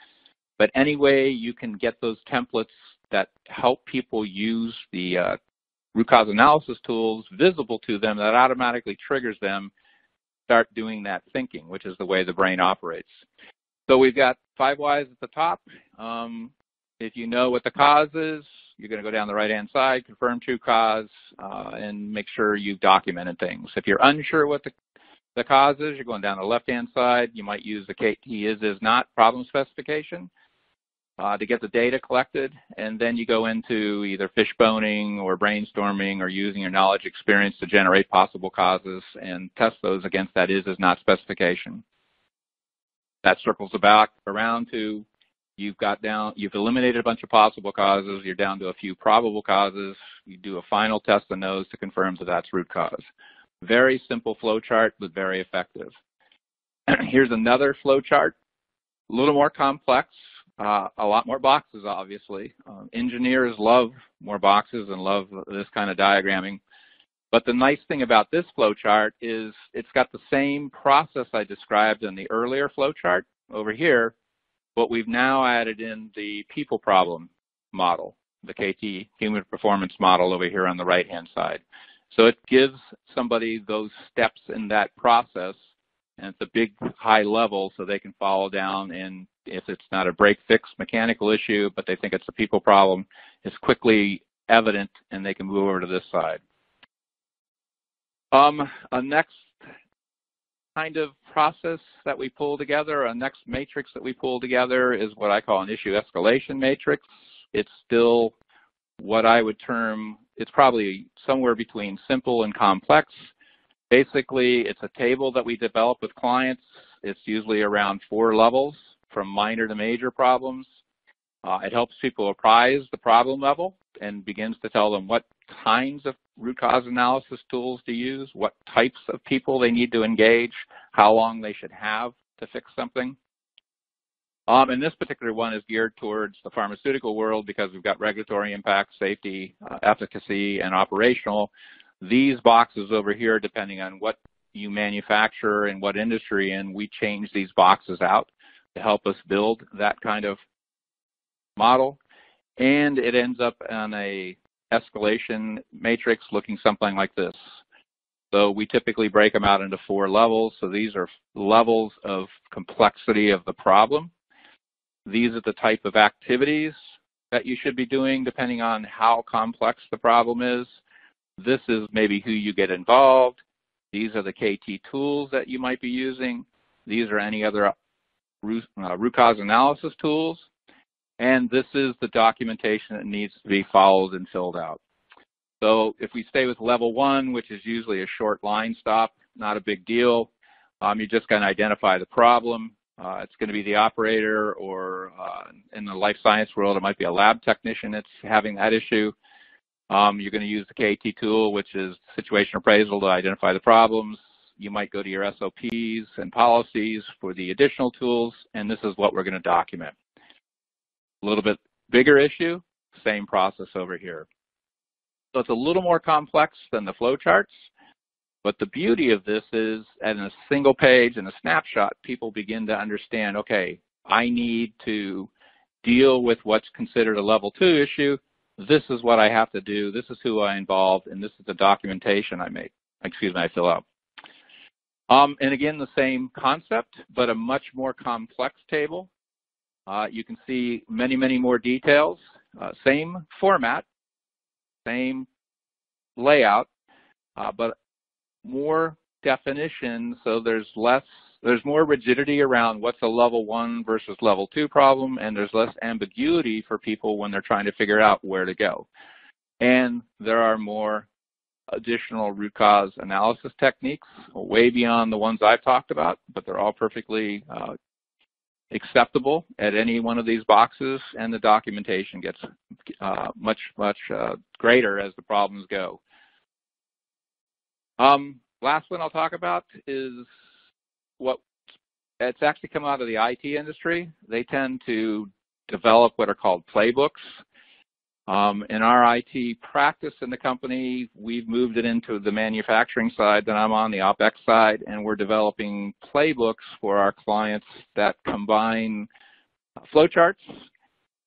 But any way you can get those templates that help people use the uh, root cause analysis tools visible to them that automatically triggers them start doing that thinking, which is the way the brain operates. So we've got five whys at the top. Um, if you know what the cause is, you're going to go down the right-hand side, confirm true cause, uh, and make sure you've documented things. If you're unsure what the, the cause is, you're going down the left-hand side. You might use the KT is, is not problem specification uh, to get the data collected, and then you go into either fishboning or brainstorming or using your knowledge experience to generate possible causes and test those against that is is not specification. That circles back around to you've got down, you've eliminated a bunch of possible causes, you're down to a few probable causes, you do a final test of those to confirm that that's root cause. Very simple flow chart, but very effective. [clears throat] Here's another flow chart, a little more complex, uh, a lot more boxes, obviously. Um, engineers love more boxes and love this kind of diagramming. But the nice thing about this flowchart is it's got the same process I described in the earlier flowchart over here, but we've now added in the people problem model, the KT human performance model over here on the right-hand side. So it gives somebody those steps in that process and it's a big high level so they can follow down and if it's not a break fix mechanical issue, but they think it's a people problem, it's quickly evident and they can move over to this side. Um, a next kind of process that we pull together, a next matrix that we pull together is what I call an issue escalation matrix. It's still what I would term, it's probably somewhere between simple and complex. Basically, it's a table that we develop with clients. It's usually around four levels from minor to major problems. Uh, it helps people apprise the problem level and begins to tell them what kinds of root cause analysis tools to use, what types of people they need to engage, how long they should have to fix something. Um, and this particular one is geared towards the pharmaceutical world because we've got regulatory impact, safety, uh, efficacy, and operational. These boxes over here, depending on what you manufacture and what industry and we change these boxes out to help us build that kind of model. And it ends up on a escalation matrix looking something like this. So we typically break them out into four levels. So these are levels of complexity of the problem. These are the type of activities that you should be doing depending on how complex the problem is. This is maybe who you get involved. These are the KT tools that you might be using. These are any other root, uh, cause analysis tools. And this is the documentation that needs to be followed and filled out. So if we stay with level one, which is usually a short line stop, not a big deal, um, you're just going to identify the problem. Uh, it's going to be the operator or uh, in the life science world, it might be a lab technician that's having that issue. Um, you're going to use the KT tool, which is situation appraisal to identify the problems. You might go to your SOPs and policies for the additional tools, and this is what we're going to document. A little bit bigger issue, same process over here. So it's a little more complex than the flowcharts, but the beauty of this is in a single page and a snapshot, people begin to understand, okay, I need to deal with what's considered a level two issue. This is what I have to do. This is who I involve, and this is the documentation I make. Excuse me, I fill out. Um, and again, the same concept, but a much more complex table. Uh, you can see many, many more details. Uh, same format, same layout, uh, but more definition, so there's less, there's more rigidity around what's a level one versus level two problem, and there's less ambiguity for people when they're trying to figure out where to go. And there are more additional root cause analysis techniques, way beyond the ones I've talked about, but they're all perfectly uh, acceptable at any one of these boxes, and the documentation gets uh, much, much uh, greater as the problems go. Um, last one I'll talk about is what it's actually come out of the IT industry. They tend to develop what are called playbooks. Um, in our IT practice in the company, we've moved it into the manufacturing side that I'm on, the OpEx side, and we're developing playbooks for our clients that combine flowcharts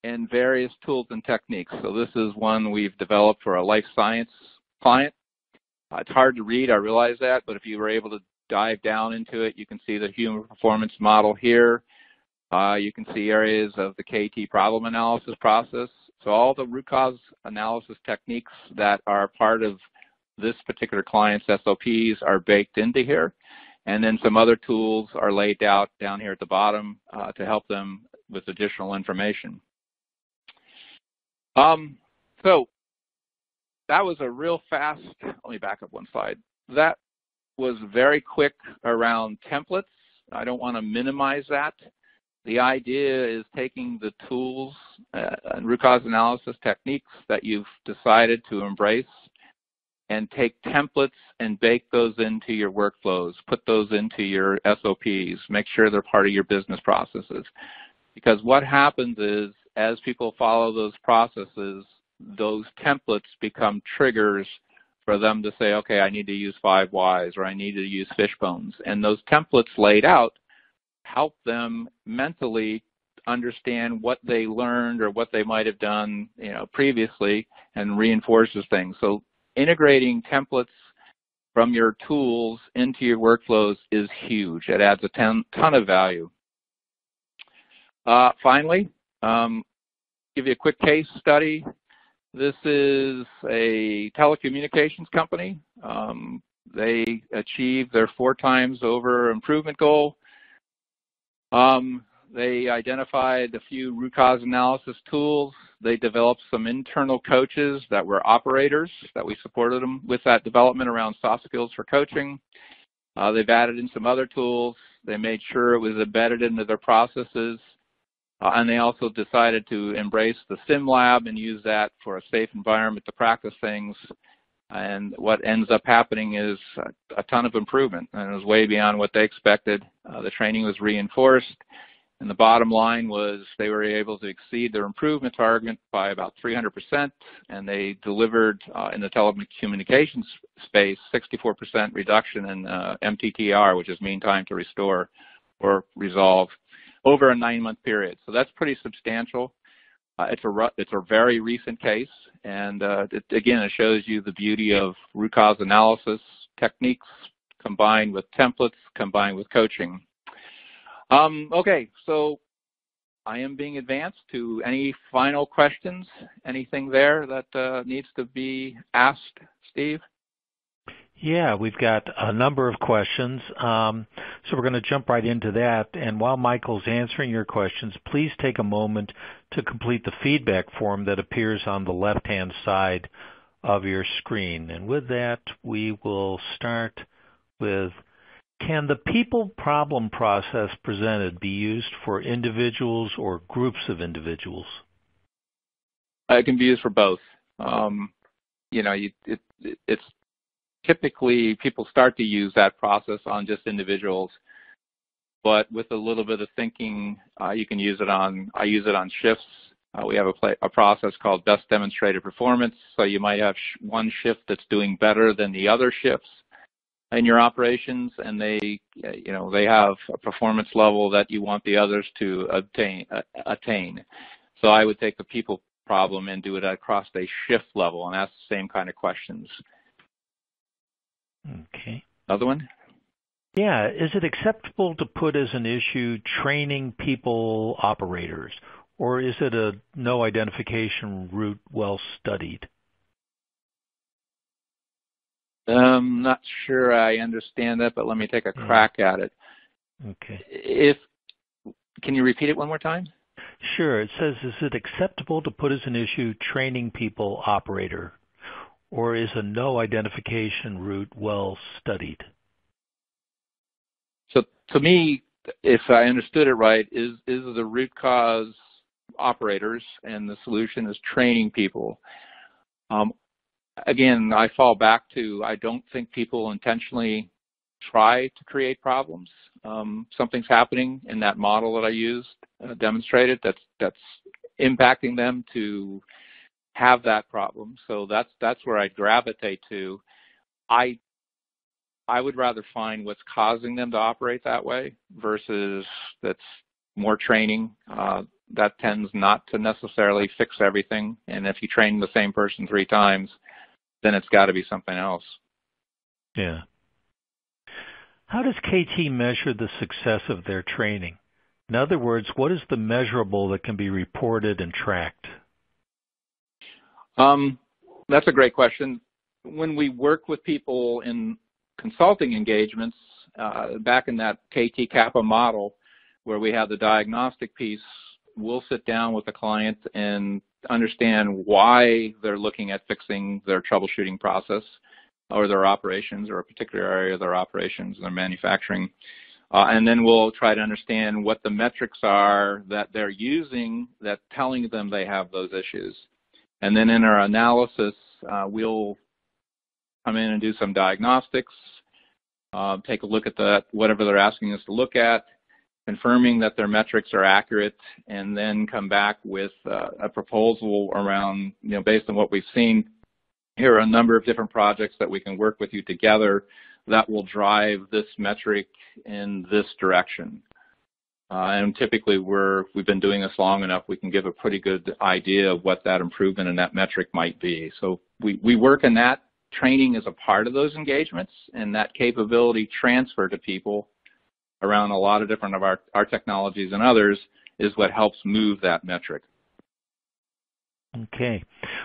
and various tools and techniques. So this is one we've developed for a life science client. Uh, it's hard to read, I realize that, but if you were able to dive down into it, you can see the human performance model here. Uh, you can see areas of the KT problem analysis process. So all the root cause analysis techniques that are part of this particular client's SOPs are baked into here. And then some other tools are laid out down here at the bottom uh, to help them with additional information. Um, so that was a real fast, let me back up one slide. That was very quick around templates. I don't want to minimize that. The idea is taking the tools uh, and root cause analysis techniques that you've decided to embrace and take templates and bake those into your workflows, put those into your SOPs, make sure they're part of your business processes. Because what happens is as people follow those processes, those templates become triggers for them to say, okay, I need to use five whys or I need to use fishbones. And those templates laid out help them mentally understand what they learned or what they might have done you know previously and reinforces things so integrating templates from your tools into your workflows is huge it adds a ton, ton of value Uh, finally, um, give you a quick case study. This is a telecommunications company. Um, they achieved their four times over improvement goal. Um, they identified a few root cause analysis tools. They developed some internal coaches that were operators that we supported them with that development around soft skills for coaching. Uh, they've added in some other tools. They made sure it was embedded into their processes. Uh, and they also decided to embrace the sim lab and use that for a safe environment to practice things. And what ends up happening is a, ton of improvement, and it was way beyond what they expected. Uh, the training was reinforced, and the bottom line was they were able to exceed their improvement target by about 300%, and they delivered uh, in the telecommunications space 64% reduction in uh, MTTR, which is mean time to restore or resolve, over a nine-month period. So that's pretty substantial. Uh, it's a it's a very recent case, and uh, it, again, it shows you the beauty of root cause analysis techniques combined with templates, combined with coaching. Um, okay, so I am being advanced to any final questions. Anything there that uh, needs to be asked, Steve? Yeah, we've got a number of questions. Um, so we're going to jump right into that. And while Michael's answering your questions, please take a moment to complete the feedback form that appears on the left-hand side of your screen. And with that, we will start with can the people problem process presented be used for individuals or groups of individuals? It can be used for both. Um, you know, you, it, it's typically people start to use that process on just individuals, but with a little bit of thinking, uh, you can use it on. I use it on shifts. Uh, we have a, play, a, process called best demonstrated performance. So you might have sh one shift that's doing better than the other shifts in your operations and they you know they have a performance level that you want the others to obtain uh, attain so i would take the people problem and do it across a shift level and ask the same kind of questions okay another one yeah is it acceptable to put as an issue training people operators or is it a no identification route well studied I'm not sure I understand that, but let me take a hmm. crack at it. Okay. If can you repeat it one more time? Sure. It says, is it acceptable to put as an issue training people operator, or is a no identification route well studied? So to me, if I understood it right, is is the root cause operators and the solution is training people. Um, again, I fall back to I don't think people intentionally try to create problems. Um, something's happening in that model that I used, uh, demonstrated, that's that's impacting them to have that problem. So that's that's where I gravitate to. I I would rather find what's causing them to operate that way versus that's more training. Uh, that tends not to necessarily fix everything. And if you train the same person three times, then it's got to be something else. Yeah. How does KT measure the success of their training? In other words, what is the measurable that can be reported and tracked? Um, that's a great question. When we work with people in consulting engagements, uh, back in that KT CAPA model, where we have the diagnostic piece, we'll sit down with the client and understand why they're looking at fixing their troubleshooting process or their operations or a particular area of their operations their manufacturing. Uh, and then we'll try to understand what the metrics are that they're using that telling them they have those issues. And then in our analysis, uh, we'll come in and do some diagnostics, uh, take a look at the, whatever they're asking us to look at, confirming that their metrics are accurate, and then come back with uh, a proposal around, you know, based on what we've seen, here are a number of different projects that we can work with you together that will drive this metric in this direction. Uh, and typically we're, we've been doing this long enough, we can give a pretty good idea of what that improvement in that metric might be. So we, we work in that. Training is a part of those engagements, and that capability transfer to people around a lot of different of our, our technologies and others is what helps move that metric. Okay.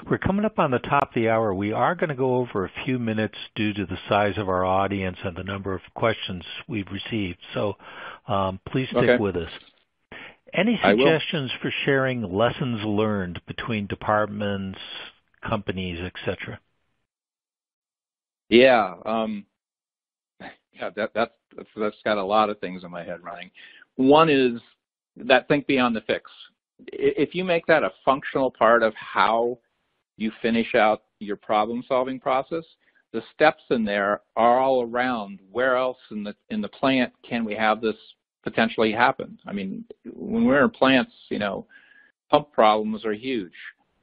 We're coming up on the top of the hour. We are going to go over a few minutes due to the size of our audience and the number of questions we've received. So um, please stick okay. with us. Any suggestions for sharing lessons learned between departments, companies, etc.? Yeah, um, yeah, that, that's that's got a lot of things in my head running. One is that think beyond the fix. If you make that a functional part of how you finish out your problem-solving process, the steps in there are all around where else in the in the plant can we have this potentially happen. I mean, when we're in plants, you know, pump problems are huge.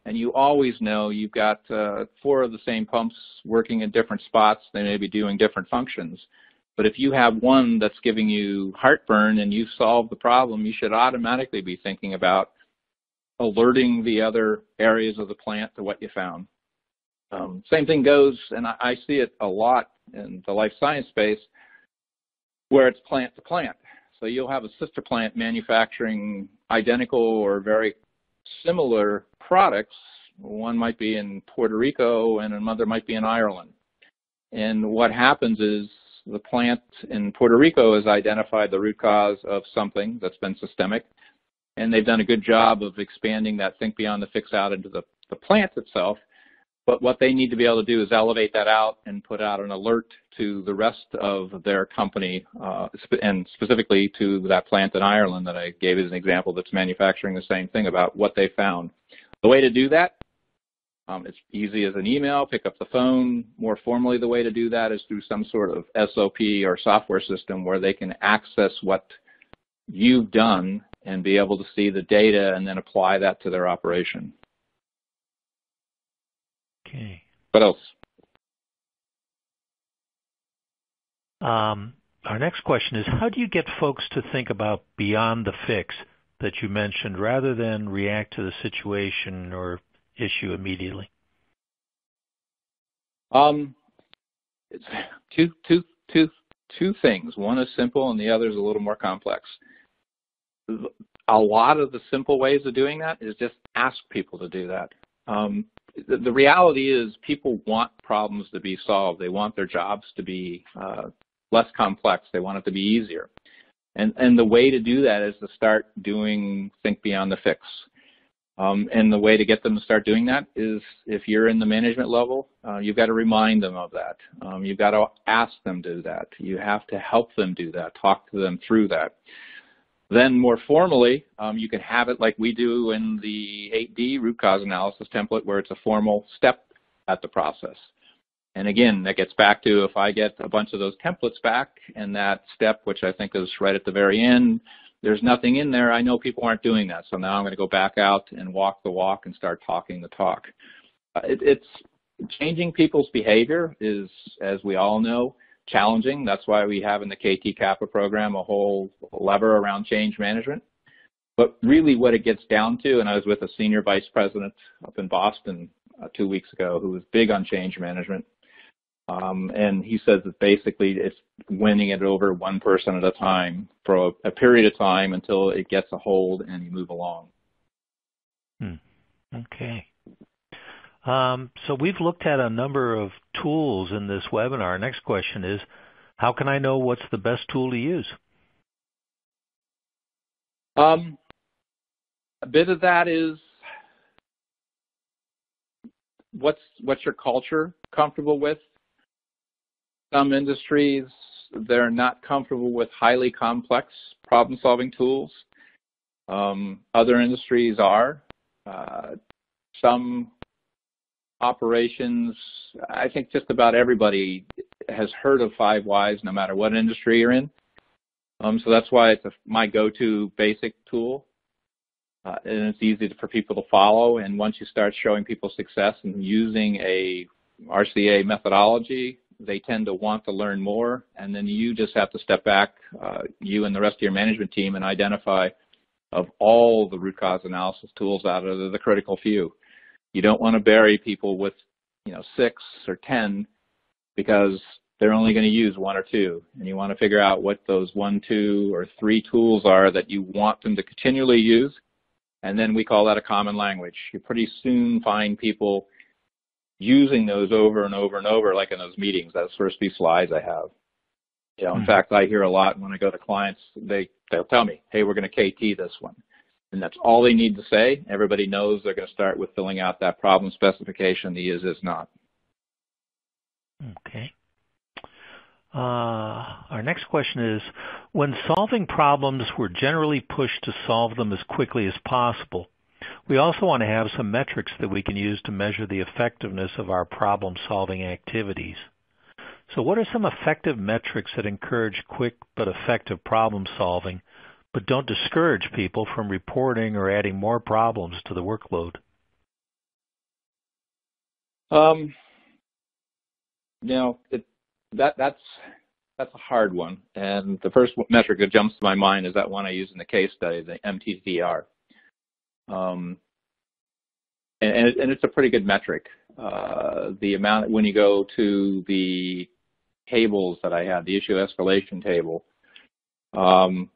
And you always know you've got uh, four of the same pumps working in different spots. They may be doing different functions. But if you have one that's giving you heartburn and you've solved the problem, you should automatically be thinking about alerting the other areas of the plant to what you found. Um, same thing goes, and I, I see it a lot in the life science space, where it's plant to plant. So you'll have a sister plant manufacturing identical or very similar products. One might be in Puerto Rico and another might be in Ireland. And what happens is the plant in Puerto Rico has identified the root cause of something that's been systemic, and they've done a good job of expanding that think beyond the fix out into the, the plant itself. But what they need to be able to do is elevate that out and put out an alert to the rest of their company, uh, and specifically to that plant in Ireland that I gave as an example that's manufacturing the same thing about what they found. The way to do that, um, it's easy as an email, pick up the phone. More formally, the way to do that is through some sort of SOP or software system where they can access what you've done and be able to see the data and then apply that to their operation. Okay. What else? Um, our next question is, how do you get folks to think about beyond the fix that you mentioned rather than react to the situation or issue immediately? Um, it's two, two, two, two things. One is simple and the other is a little more complex. A lot of the simple ways of doing that is just ask people to do that. Um, the, the, reality is people want problems to be solved. They want their jobs to be uh, less complex. They want it to be easier. And, and the way to do that is to start doing think beyond the fix. Um, and the way to get them to start doing that is if you're in the management level, uh, you've got to remind them of that. Um, you've got to ask them to do that. You have to help them do that, talk to them through that. Then more formally, um, you can have it like we do in the 8D root cause analysis template where it's a formal step at the process. And again, that gets back to if I get a bunch of those templates back and that step, which I think is right at the very end, there's nothing in there. I know people aren't doing that. So now I'm going to go back out and walk the walk and start talking the talk. Uh, it, it's changing people's behavior is, as we all know, challenging. That's why we have in the KT CAPA program a whole lever around change management. But really what it gets down to, and I was with a senior vice president up in Boston uh, two weeks ago who was big on change management. Um, and he says that basically it's winning it over one person at a time for a, a period of time until it gets a hold and you move along. Hmm. Okay. Um, so we've looked at a number of tools in this webinar. Next question is, how can I know what's the best tool to use? Um, a bit of that is what's what's your culture comfortable with. Some industries they're not comfortable with highly complex problem-solving tools. Um, other industries are. Uh, some operations, I think just about everybody has heard of Five Whys no matter what industry you're in. Um, so that's why it's a, my go-to basic tool. Uh, and it's easy for people to follow. And once you start showing people success and using a RCA methodology, they tend to want to learn more. And then you just have to step back, uh, you and the rest of your management team, and identify of all the root cause analysis tools out of the critical few. You don't want to bury people with, you know, six or ten because they're only going to use one or two. And you want to figure out what those one, two, or three tools are that you want them to continually use. And then we call that a common language. You pretty soon find people using those over and over and over, like in those meetings, those first few slides I have. You know, in mm-hmm. fact, I hear a lot when I go to clients, they, they'll tell me, hey, we're going to KT this one. And that's all they need to say. Everybody knows they're going to start with filling out that problem specification, the is, is not. Okay. Uh, our next question is, when solving problems, we're generally pushed to solve them as quickly as possible. We also want to have some metrics that we can use to measure the effectiveness of our problem-solving activities. So what are some effective metrics that encourage quick but effective problem solving, but don't discourage people from reporting or adding more problems to the workload? Um, you know, it, that that's that's a hard one. And the first metric that jumps to my mind is that one I use in the case study, the MTTR. Um, and, and, it's a pretty good metric. Uh, the amount when you go to the tables that I had, the issue escalation table, um,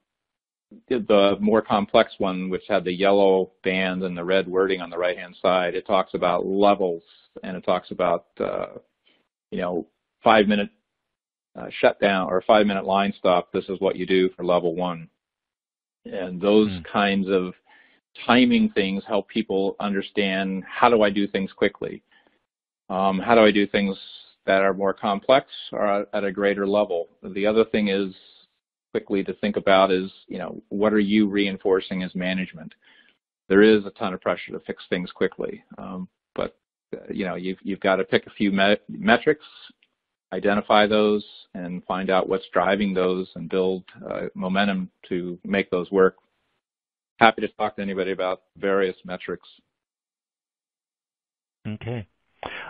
the more complex one, which had the yellow band and the red wording on the right-hand side, it talks about levels and it talks about, uh, you know, five-minute uh, shutdown or five minute line stop, this is what you do for level one. And those mm. kinds of timing things help people understand how do I do things quickly? Um, how do I do things that are more complex or at a greater level? The other thing is quickly to think about is, you know, what are you reinforcing as management? There is a ton of pressure to fix things quickly, um, but uh, you know, you've you've got to pick a few metrics identify those and find out what's driving those and build uh, momentum to make those work. Happy to talk to anybody about various metrics. Okay.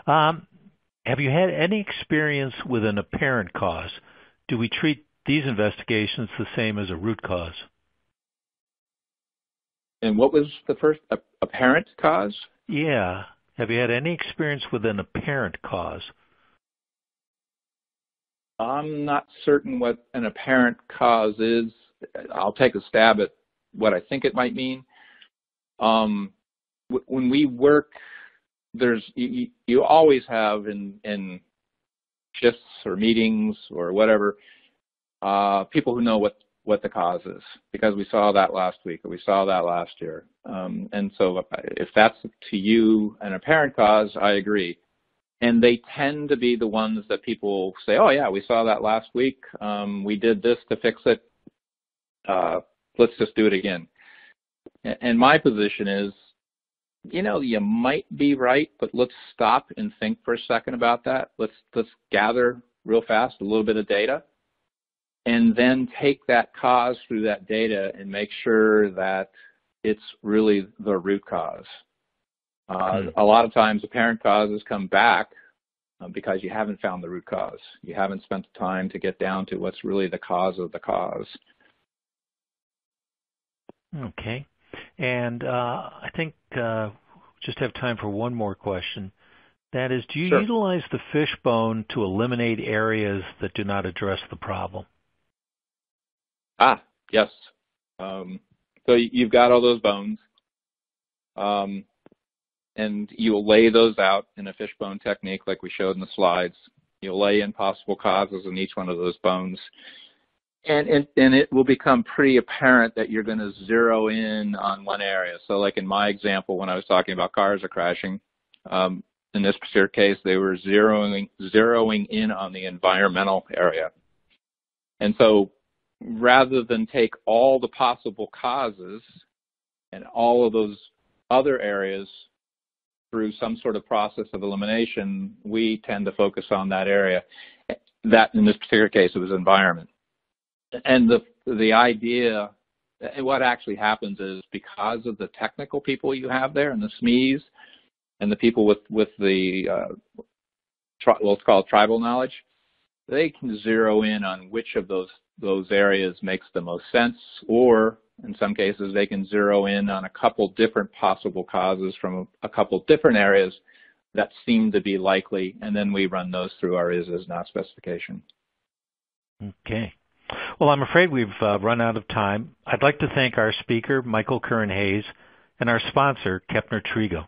Um, have you had any experience with an apparent cause? Do we treat these investigations the same as a root cause? And what was the first apparent cause? Yeah. Have you had any experience with an apparent cause? I'm not certain what an apparent cause is. I'll take a stab at what I think it might mean. Um, when we work, there's you, you always have in in shifts or meetings or whatever uh, people who know what what the cause is because we saw that last week or we saw that last year. Um, and so if that's to you an apparent cause, I agree and they tend to be the ones that people say, "Oh yeah, we saw that last week. Um, we did this to fix it. Uh, let's just do it again." And my position is, you know, you might be right, but let's stop and think for a second about that. Let's let's gather real fast a little bit of data, and then take that cause through that data and make sure that it's really the root cause. Uh, hmm. a lot of times apparent causes come back uh, because you haven't found the root cause. You haven't spent the time to get down to what's really the cause of the cause. Okay. And uh, I think uh, just have time for one more question. That is, do you sure. utilize the fishbone to eliminate areas that do not address the problem? Ah, yes. Um, so you've got all those bones. Um, and you'll lay those out in a fishbone technique like we showed in the slides. You'll lay in possible causes in each one of those bones. And, and, and it will become pretty apparent that you're going to zero in on one area. So like in my example, when I was talking about cars are crashing, um, in this particular case, they were zeroing, zeroing in on the environmental area. And so rather than take all the possible causes and all of those other areas through some sort of process of elimination, we tend to focus on that area. That, in this particular case, it was environment. And the, the idea, and what actually happens is because of the technical people you have there and the SMEs and the people with, with the, uh, tri- what's called tribal knowledge, they can zero in on which of those, those areas makes the most sense or in some cases, they can zero in on a couple different possible causes from a couple different areas that seem to be likely, and then we run those through our is is not specification. Okay. Well, I'm afraid we've uh, run out of time. I'd like to thank our speaker, Michael Curran-Hays, and our sponsor, Kepner Tregoe.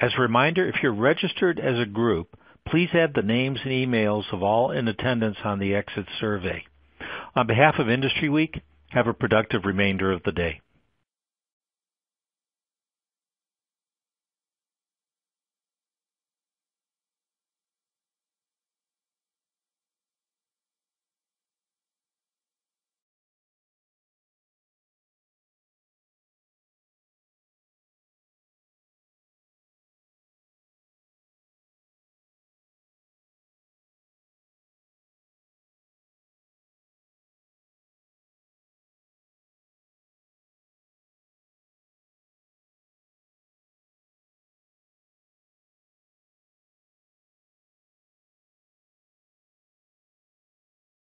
As a reminder, if you're registered as a group, please add the names and emails of all in attendance on the exit survey. On behalf of Industry Week, have a productive remainder of the day.